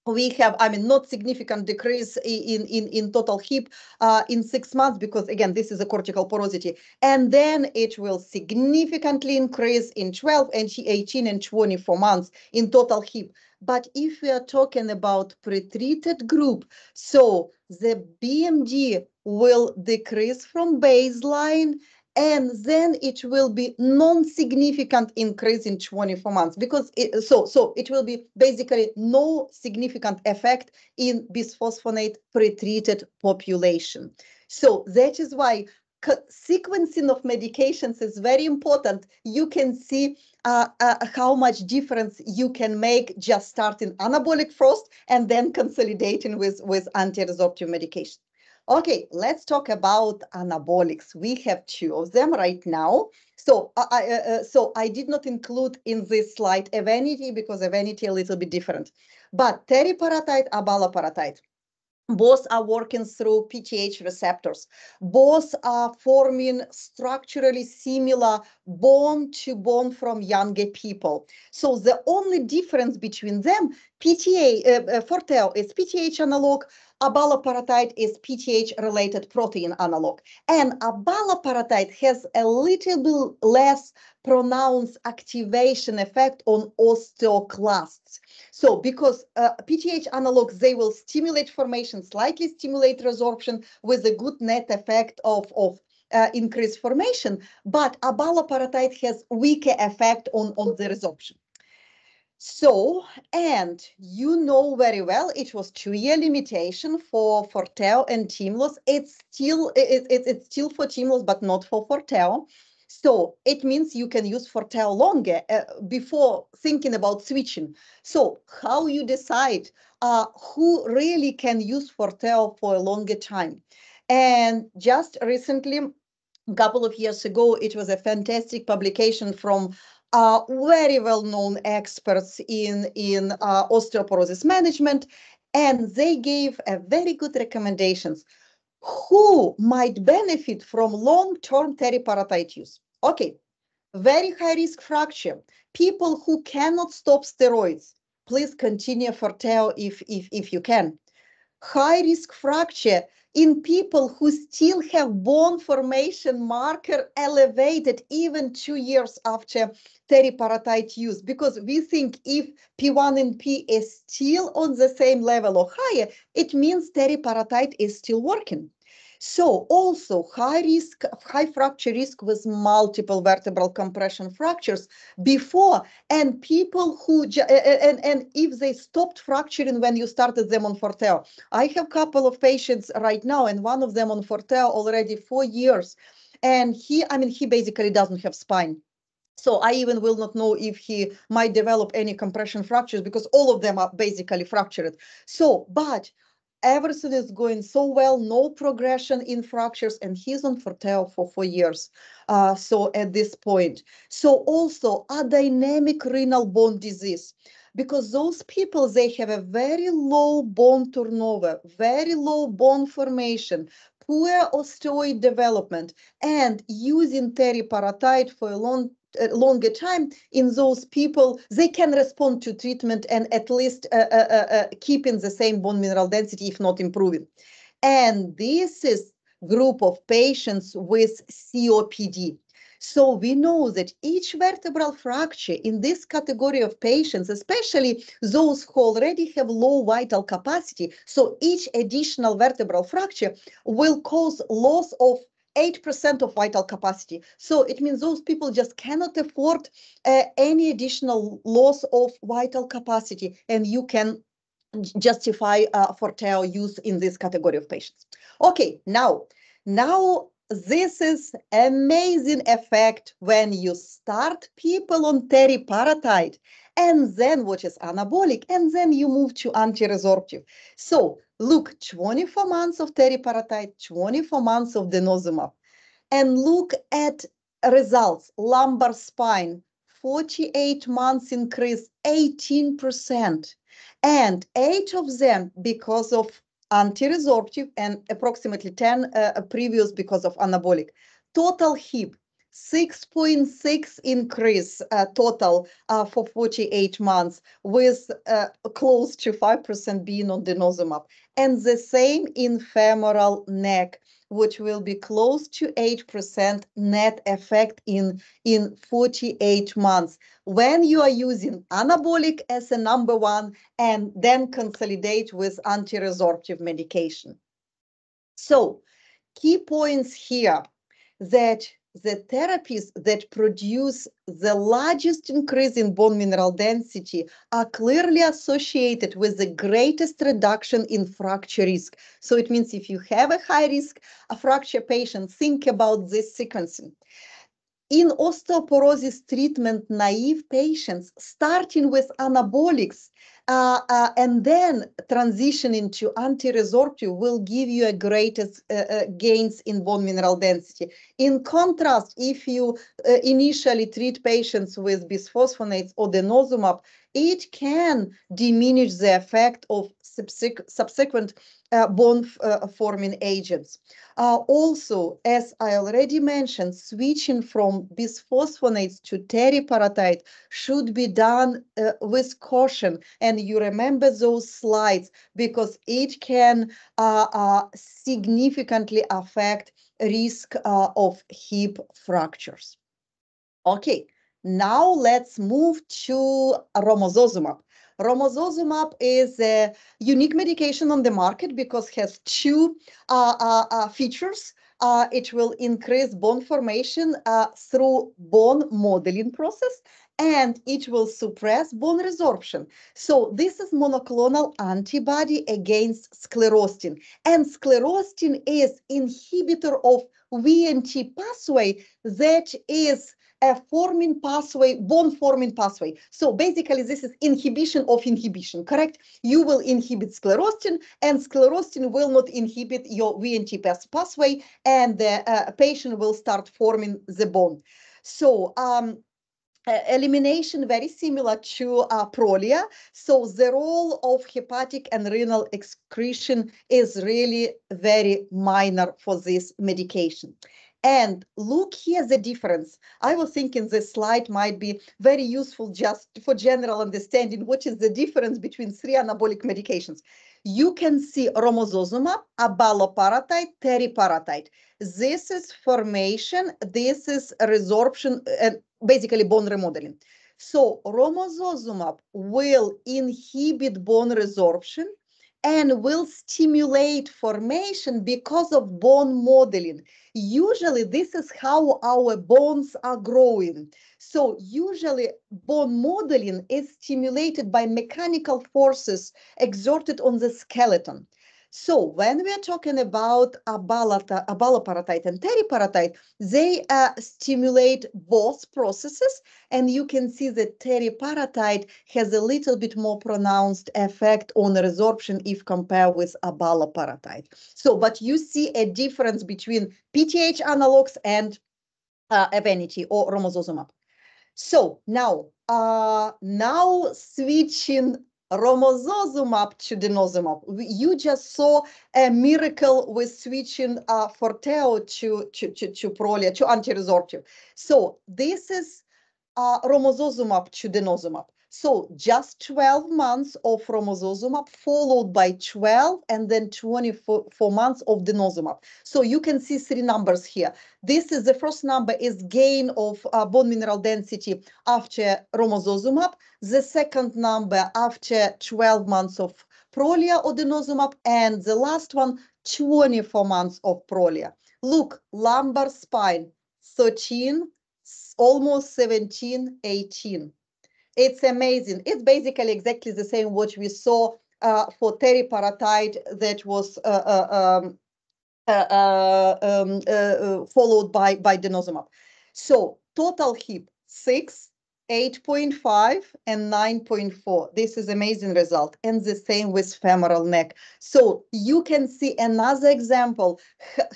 B: we have, I mean, not significant decrease in, in, in total hip uh, in six months, because again, this is a cortical porosity. And then it will significantly increase in 12 and 18 and 24 months in total hip. But if we are talking about pretreated group, so the BMD will decrease from baseline and then it will be non-significant increase in 24 months because it, so so it will be basically no significant effect in bisphosphonate pretreated population. So that is why sequencing of medications is very important you can see uh, uh, how much difference you can make just starting anabolic first and then consolidating with with anti-resorptive medication Okay, let's talk about anabolics. We have two of them right now. So I, uh, uh, so I did not include in this slide Evenity because Evenity a little bit different. But teriparatide, abaloparatide, both are working through PTH receptors. Both are forming structurally similar bone to bone from younger people. So the only difference between them, PTA, uh, uh, Forteo is PTH analog, abaloparatide is PTH-related protein analog. And abaloparatide has a little bit less pronounced activation effect on osteoclasts. So because uh, PTH analogs, they will stimulate formation, slightly stimulate resorption with a good net effect of, of uh, increased formation, but abaloparatide has weaker effect on, on the resorption. So, and you know very well, it was two-year limitation for Forteo and Tymlos. It's still it, it, it's still for Tymlos, but not for Forteo. So it means you can use Forteo longer uh, before thinking about switching. So how you decide uh, who really can use Forteo for a longer time? And just recently, a couple of years ago, it was a fantastic publication from uh, very well-known experts in, in uh, osteoporosis management, and they gave a very good recommendations who might benefit from long-term teriparatide use. Okay, very high-risk fracture, people who cannot stop steroids, please continue Forteo if, if, if you can. High-risk fracture, in people who still have bone formation marker elevated even two years after teriparatide use because we think if P1NP is still on the same level or higher, it means teriparatide is still working. So also high risk, high fracture risk with multiple vertebral compression fractures before, and people who, and, and if they stopped fracturing when you started them on Forteo. I have a couple of patients right now, and one of them on Forteo already four years. And he, I mean, he basically doesn't have spine. So I even will not know if he might develop any compression fractures because all of them are basically fractured. So, but everything is going so well, no progression in fractures, and he's on Forteo for four years. Uh, so at this point, so also adynamic renal bone disease, because those people they have a very low bone turnover, very low bone formation, poor osteoid development, and using teriparatide for a long longer time in those people, they can respond to treatment and at least uh, uh, uh, uh, keeping the same bone mineral density, if not improving. And this is group of patients with COPD. So we know that each vertebral fracture in this category of patients, especially those who already have low vital capacity, so each additional vertebral fracture will cause loss of 8% of vital capacity. So it means those people just cannot afford uh, any additional loss of vital capacity, and you can justify uh, Forteo use in this category of patients. Okay, now, now this is amazing effect when you start people on teriparatide and then what is anabolic and then you move to anti-resorptive. So look, 24 months of teriparatide, 24 months of denosumab, and look at results, lumbar spine, 48 months increase, 18%, and eight of them because of anti-resorptive and approximately 10 uh, previous because of anabolic. Total hip, 6.6 increase uh, total uh, for 48 months with uh, close to 5% being on denosumab. And the same in femoral neck, which will be close to 8% net effect in, in 48 months. When you are using anabolic as a number one and then consolidate with anti-resorptive medication. So key points here that the therapies that produce the largest increase in bone mineral density are clearly associated with the greatest reduction in fracture risk. So it means if you have a high risk a fracture patient, think about this sequencing. In osteoporosis treatment naive patients, starting with anabolics uh, uh, and then transitioning to anti-resorptive will give you a greatest uh, uh, gains in bone mineral density. In contrast, if you uh, initially treat patients with bisphosphonates or denosumab, it can diminish the effect of subsequent uh, bone uh, forming agents. Uh, also, as I already mentioned, switching from bisphosphonates to teriparatide should be done with caution. And you remember those slides because it can significantly affect risk of hip fractures. Okay, now let's move to romosozumab. Romosozumab is a unique medication on the market because it has two uh, uh, uh, features. Uh, it will increase bone formation uh, through bone modeling process and it will suppress bone resorption. So this is monoclonal antibody against sclerostin. And sclerostin is inhibitor of Wnt pathway that is a forming pathway, bone forming pathway. So basically this is inhibition of inhibition, correct? You will inhibit sclerostin and sclerostin will not inhibit your Wnt pathway and the uh, patient will start forming the bone. So um, elimination very similar to uh, prolia. So the role of hepatic and renal excretion is really very minor for this medication. And look here the difference. I was thinking this slide might be very useful just for general understanding what is the difference between three anabolic medications. You can see romosozumab, abaloparatide, teriparatide. This is formation, this is resorption, and uh, basically bone remodeling. So romosozumab will inhibit bone resorption and will stimulate formation because of bone modeling. Usually this is how our bones are growing. So usually bone modeling is stimulated by mechanical forces exerted on the skeleton. So when we are talking about abaloparatide and teriparatide, they uh, stimulate both processes, and you can see that teriparatide has a little bit more pronounced effect on resorption if compared with abaloparatide. So, but you see a difference between PTH analogs and uh, Evenity or romosozumab. So now, uh, now switching romosozumab to denosumab. You just saw a miracle with switching uh, Forteo to, to, to, to Prolia, to anti-resorptive. So this is uh, romosozumab to denosumab. So just 12 months of romosozumab followed by 12 and then 24 months of denosumab. So you can see three numbers here. This is the first number is gain of uh, bone mineral density after romosozumab. The second number after 12 months of prolia or denosumab. And the last one, 24 months of prolia. Look, lumbar spine, 13, almost 17, 18 it's amazing. It's basically exactly the same what we saw uh, for teriparatide that was uh, uh, um, uh, uh, um, followed by, by denosumab. So total hip, 6, 8.5 and 9.4. This is amazing result. And the same with femoral neck. So you can see another example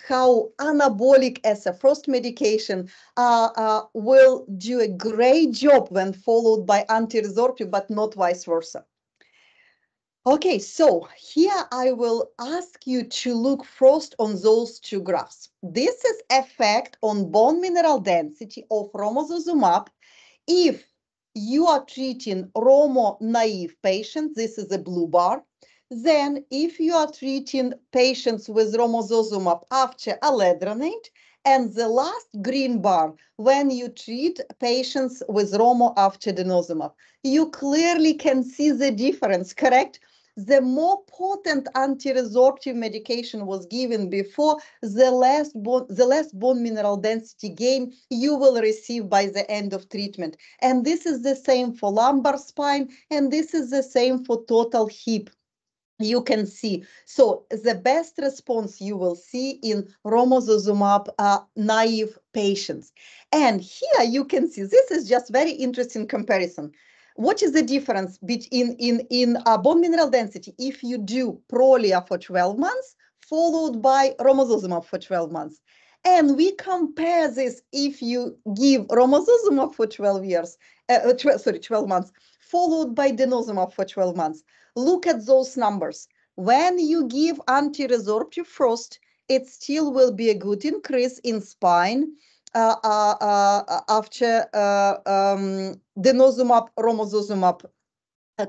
B: how anabolic as a first medication uh, uh, will do a great job when followed by anti-resorptive, but not vice versa. Okay, so here I will ask you to look first on those two graphs. This is effect on bone mineral density of romosozumab if you are treating Romo naive patients, this is a blue bar. Then if you are treating patients with romosozumab after alendronate, and the last green bar, when you treat patients with Romo after denosumab, you clearly can see the difference, correct? The more potent anti-resorptive medication was given before, the less, bone, the less bone mineral density gain you will receive by the end of treatment. And this is the same for lumbar spine, and this is the same for total hip you can see. So the best response you will see in romosozumab uh, naive patients. And here you can see, this is just very interesting comparison. What is the difference between in, in uh, bone mineral density if you do Prolia for 12 months followed by romosozumab for 12 months? And we compare this if you give romosozumab for 12 years, uh, uh 12, sorry, 12 months, followed by denosumab for 12 months. Look at those numbers. When you give anti-resorptive first, it still will be a good increase in spine after um, denosumab romosozumab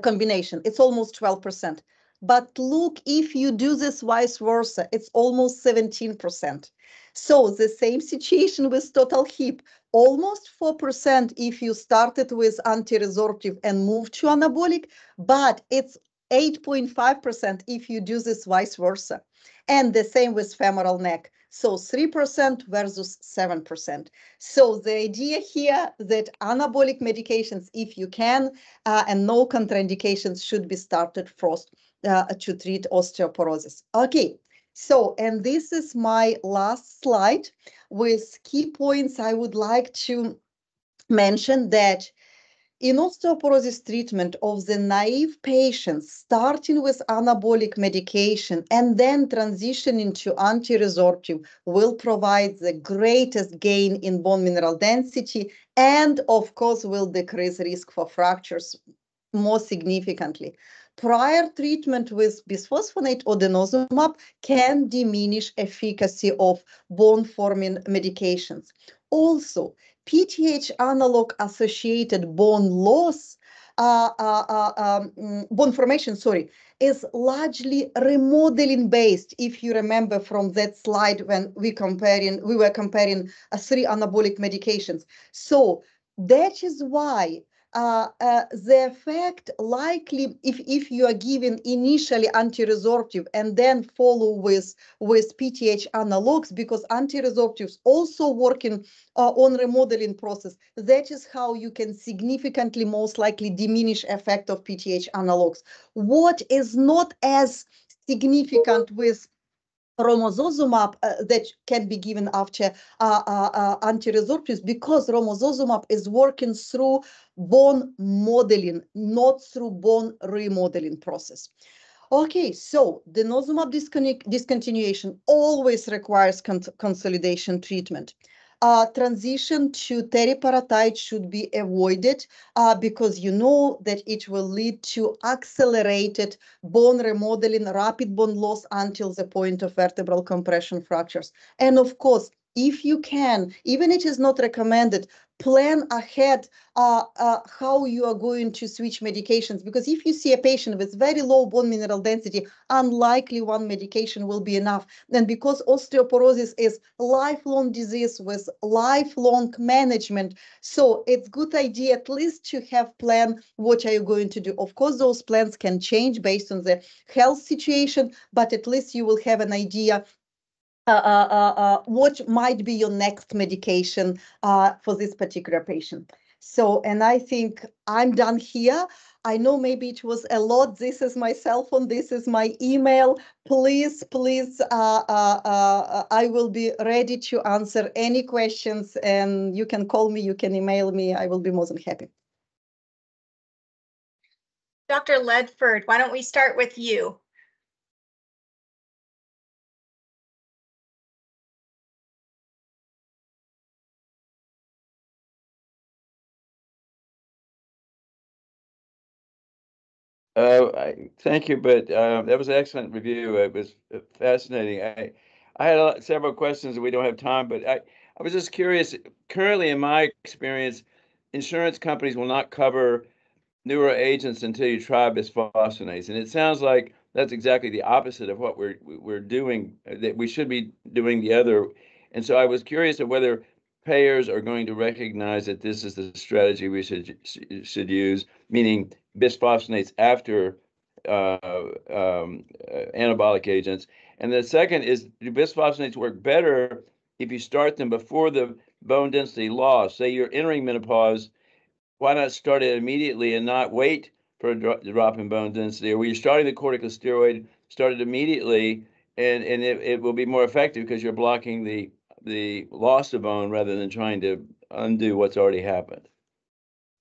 B: combination. It's almost 12%. But look, if you do this vice versa, it's almost 17%. So the same situation with total hip, almost 4% if you started with anti-resorptive and moved to anabolic, but it's 8.5% if you do this vice versa. And the same with femoral neck. So 3% versus 7%. So the idea here that anabolic medications, if you can, uh, and no contraindications should be started first uh, to treat osteoporosis. Okay, so, and this is my last slide with key points I would like to mention that in osteoporosis treatment of the naive patients, starting with anabolic medication and then transitioning to anti-resorptive will provide the greatest gain in bone mineral density and of course will decrease risk for fractures more significantly prior treatment with bisphosphonate or denosumab can diminish efficacy of bone-forming medications. Also, PTH analog associated bone loss, uh, uh, uh, um, bone formation, sorry, is largely remodeling based. If you remember from that slide when we comparing, we were comparing uh, three anabolic medications. So that is why uh, uh, the effect likely if, if you are given initially anti-resorptive and then follow with with PTH analogs because anti-resorptives also working uh, on remodeling process that is how you can significantly most likely diminish effect of PTH analogs. What is not as significant with romosozumab uh, that can be given after uh, uh, uh, anti-resorptives because romosozumab is working through bone modeling, not through bone remodeling process. Okay, so denosumab discontinuation always requires con consolidation treatment uh, transition to teriparatide should be avoided uh, because you know that it will lead to accelerated bone remodeling, rapid bone loss until the point of vertebral compression fractures. And of course, if you can, even it is not recommended, plan ahead uh, uh, how you are going to switch medications. Because if you see a patient with very low bone mineral density, unlikely one medication will be enough. Then because osteoporosis is lifelong disease with lifelong management, so it's good idea at least to have plan what are you going to do. Of course, those plans can change based on the health situation, but at least you will have an idea Uh, uh, uh, what might be your next medication uh, for this particular patient. So, and I think I'm done here. I know maybe it was a lot. This is my cell phone. This is my email. Please, please, uh, I will be ready to answer any questions and you can call me, you can email me. I will be more than happy.
C: Dr. Ledford, why don't we start with you?
D: Uh, I, thank you, but uh, that was an excellent review. It was uh, fascinating. I, I had a, several questions and we don't have time, but I, I was just curious. Currently, in my experience, insurance companies will not cover newer agents until you try bisphosphonates, and it sounds like that's exactly the opposite of what we're we're doing. That we should be doing the other. And so I was curious of whether payers are going to recognize that this is the strategy we should should use, meaning bisphosphonates after uh, um, uh, anabolic agents. And the second is, do bisphosphonates work better if you start them before the bone density loss? Say you're entering menopause, why not start it immediately and not wait for a drop, drop in bone density? Or when you're starting the corticosteroid, start it immediately, and, and it, it will be more effective because you're blocking the the loss of bone rather than trying to undo what's already happened.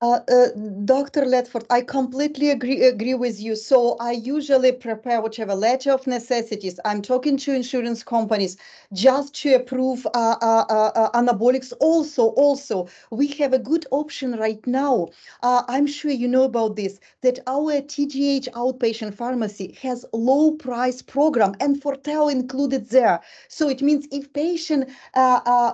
B: Uh, uh, Dr. Ledford, I completely agree agree with you. So I usually prepare whichever letter of necessities. I'm talking to insurance companies just to approve uh, uh, uh, anabolics. Also, also we have a good option right now. I'm sure you know about this. That our TGH outpatient pharmacy has low price program and Forteo included there. So it means if patient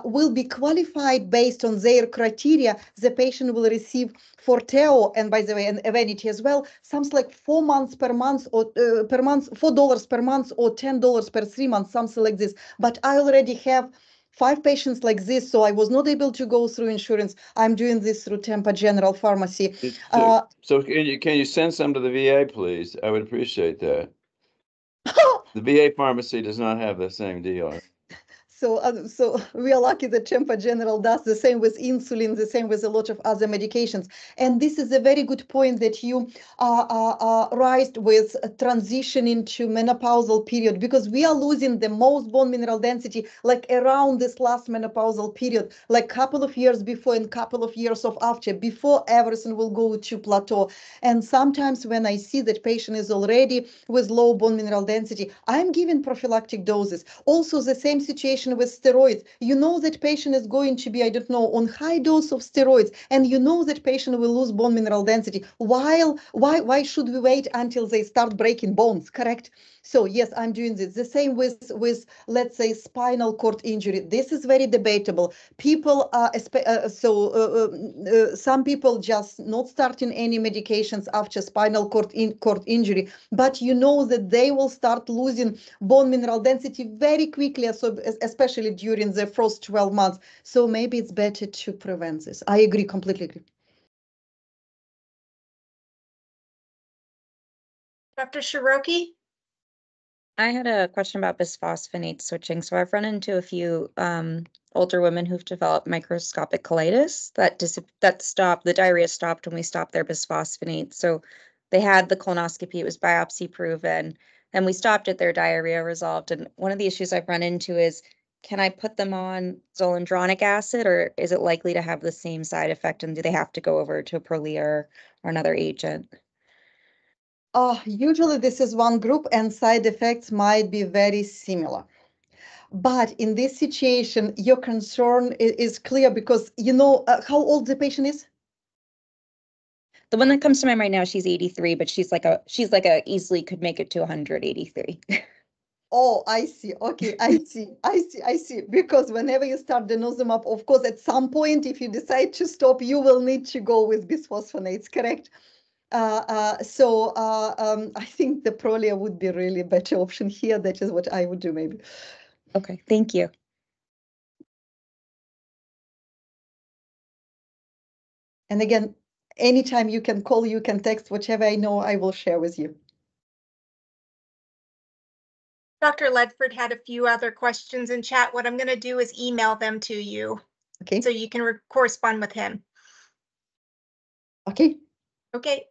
B: will be qualified based on their criteria, the patient will receive Forteo, and by the way, and Evenity as well, something like four months per month or uh, per month, four dollars per month or ten dollars per three months, something like this. But I already have five patients like this, so I was not able to go through insurance. I'm doing this through Tampa General Pharmacy.
D: So, uh, so can you can you send some to the VA, please? I would appreciate that. the VA pharmacy does not have the same deal.
B: So, uh, so we are lucky that Tampa General does the same with insulin, the same with a lot of other medications. And this is a very good point that you uh, uh, uh, raised with transition into menopausal period because we are losing the most bone mineral density like around this last menopausal period, like couple of years before and couple of years of after, before everything will go to plateau. And sometimes when I see that patient is already with low bone mineral density, I'm giving prophylactic doses. Also the same situation with steroids. You know that patient is going to be, I don't know, on high dose of steroids, and you know that patient will lose bone mineral density. While why why should we wait until they start breaking bones? Correct. So yes, I'm doing this. The same with with let's say spinal cord injury. This is very debatable. People are uh, so uh, uh, uh, some people just not starting any medications after spinal cord in cord injury, but you know that they will start losing bone mineral density very quickly, so especially during the first 12 months. So maybe it's better to prevent this. I agree completely. Agree.
C: Dr. Shiroki?
E: I had a question about bisphosphonate switching. So I've run into a few um, older women who've developed microscopic colitis that that stopped the diarrhea stopped when we stopped their bisphosphonate. So they had the colonoscopy; it was biopsy proven, and we stopped it. Their diarrhea resolved. And one of the issues I've run into is, can I put them on zoledronic acid, or is it likely to have the same side effect? And do they have to go over to Prolia or, or another agent?
B: Uh, usually this is one group and side effects might be very similar. But in this situation, your concern is, is clear because you know uh, how old the patient is?
E: The one that comes to mind right now, she's 83, but she's like a she's like a easily could make it to 183.
B: Oh, I see. Okay, I see. I see. I see. Because whenever you start denosumab, of course, at some point, if you decide to stop, you will need to go with bisphosphonates, correct? Uh, uh, so uh, um, I think the Prolia would be really a better option here. That is what I would do maybe.
E: Okay, thank you.
B: And again, anytime you can call, you can text, whatever I know, I will share with you.
C: Dr. Ledford had a few other questions in chat. What I'm going to do is email them to you.
B: Okay.
C: So you can correspond with him.
B: Okay.
C: Okay.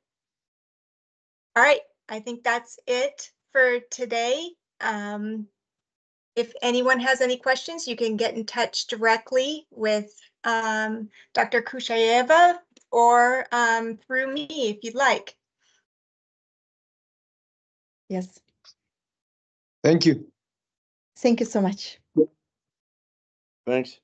C: All right, I think that's it for today. Um, if anyone has any questions, you can get in touch directly with um, Dr. Kushchayeva or um, through me if you'd like.
B: Yes.
F: Thank you.
B: Thank you so much.
D: Thanks.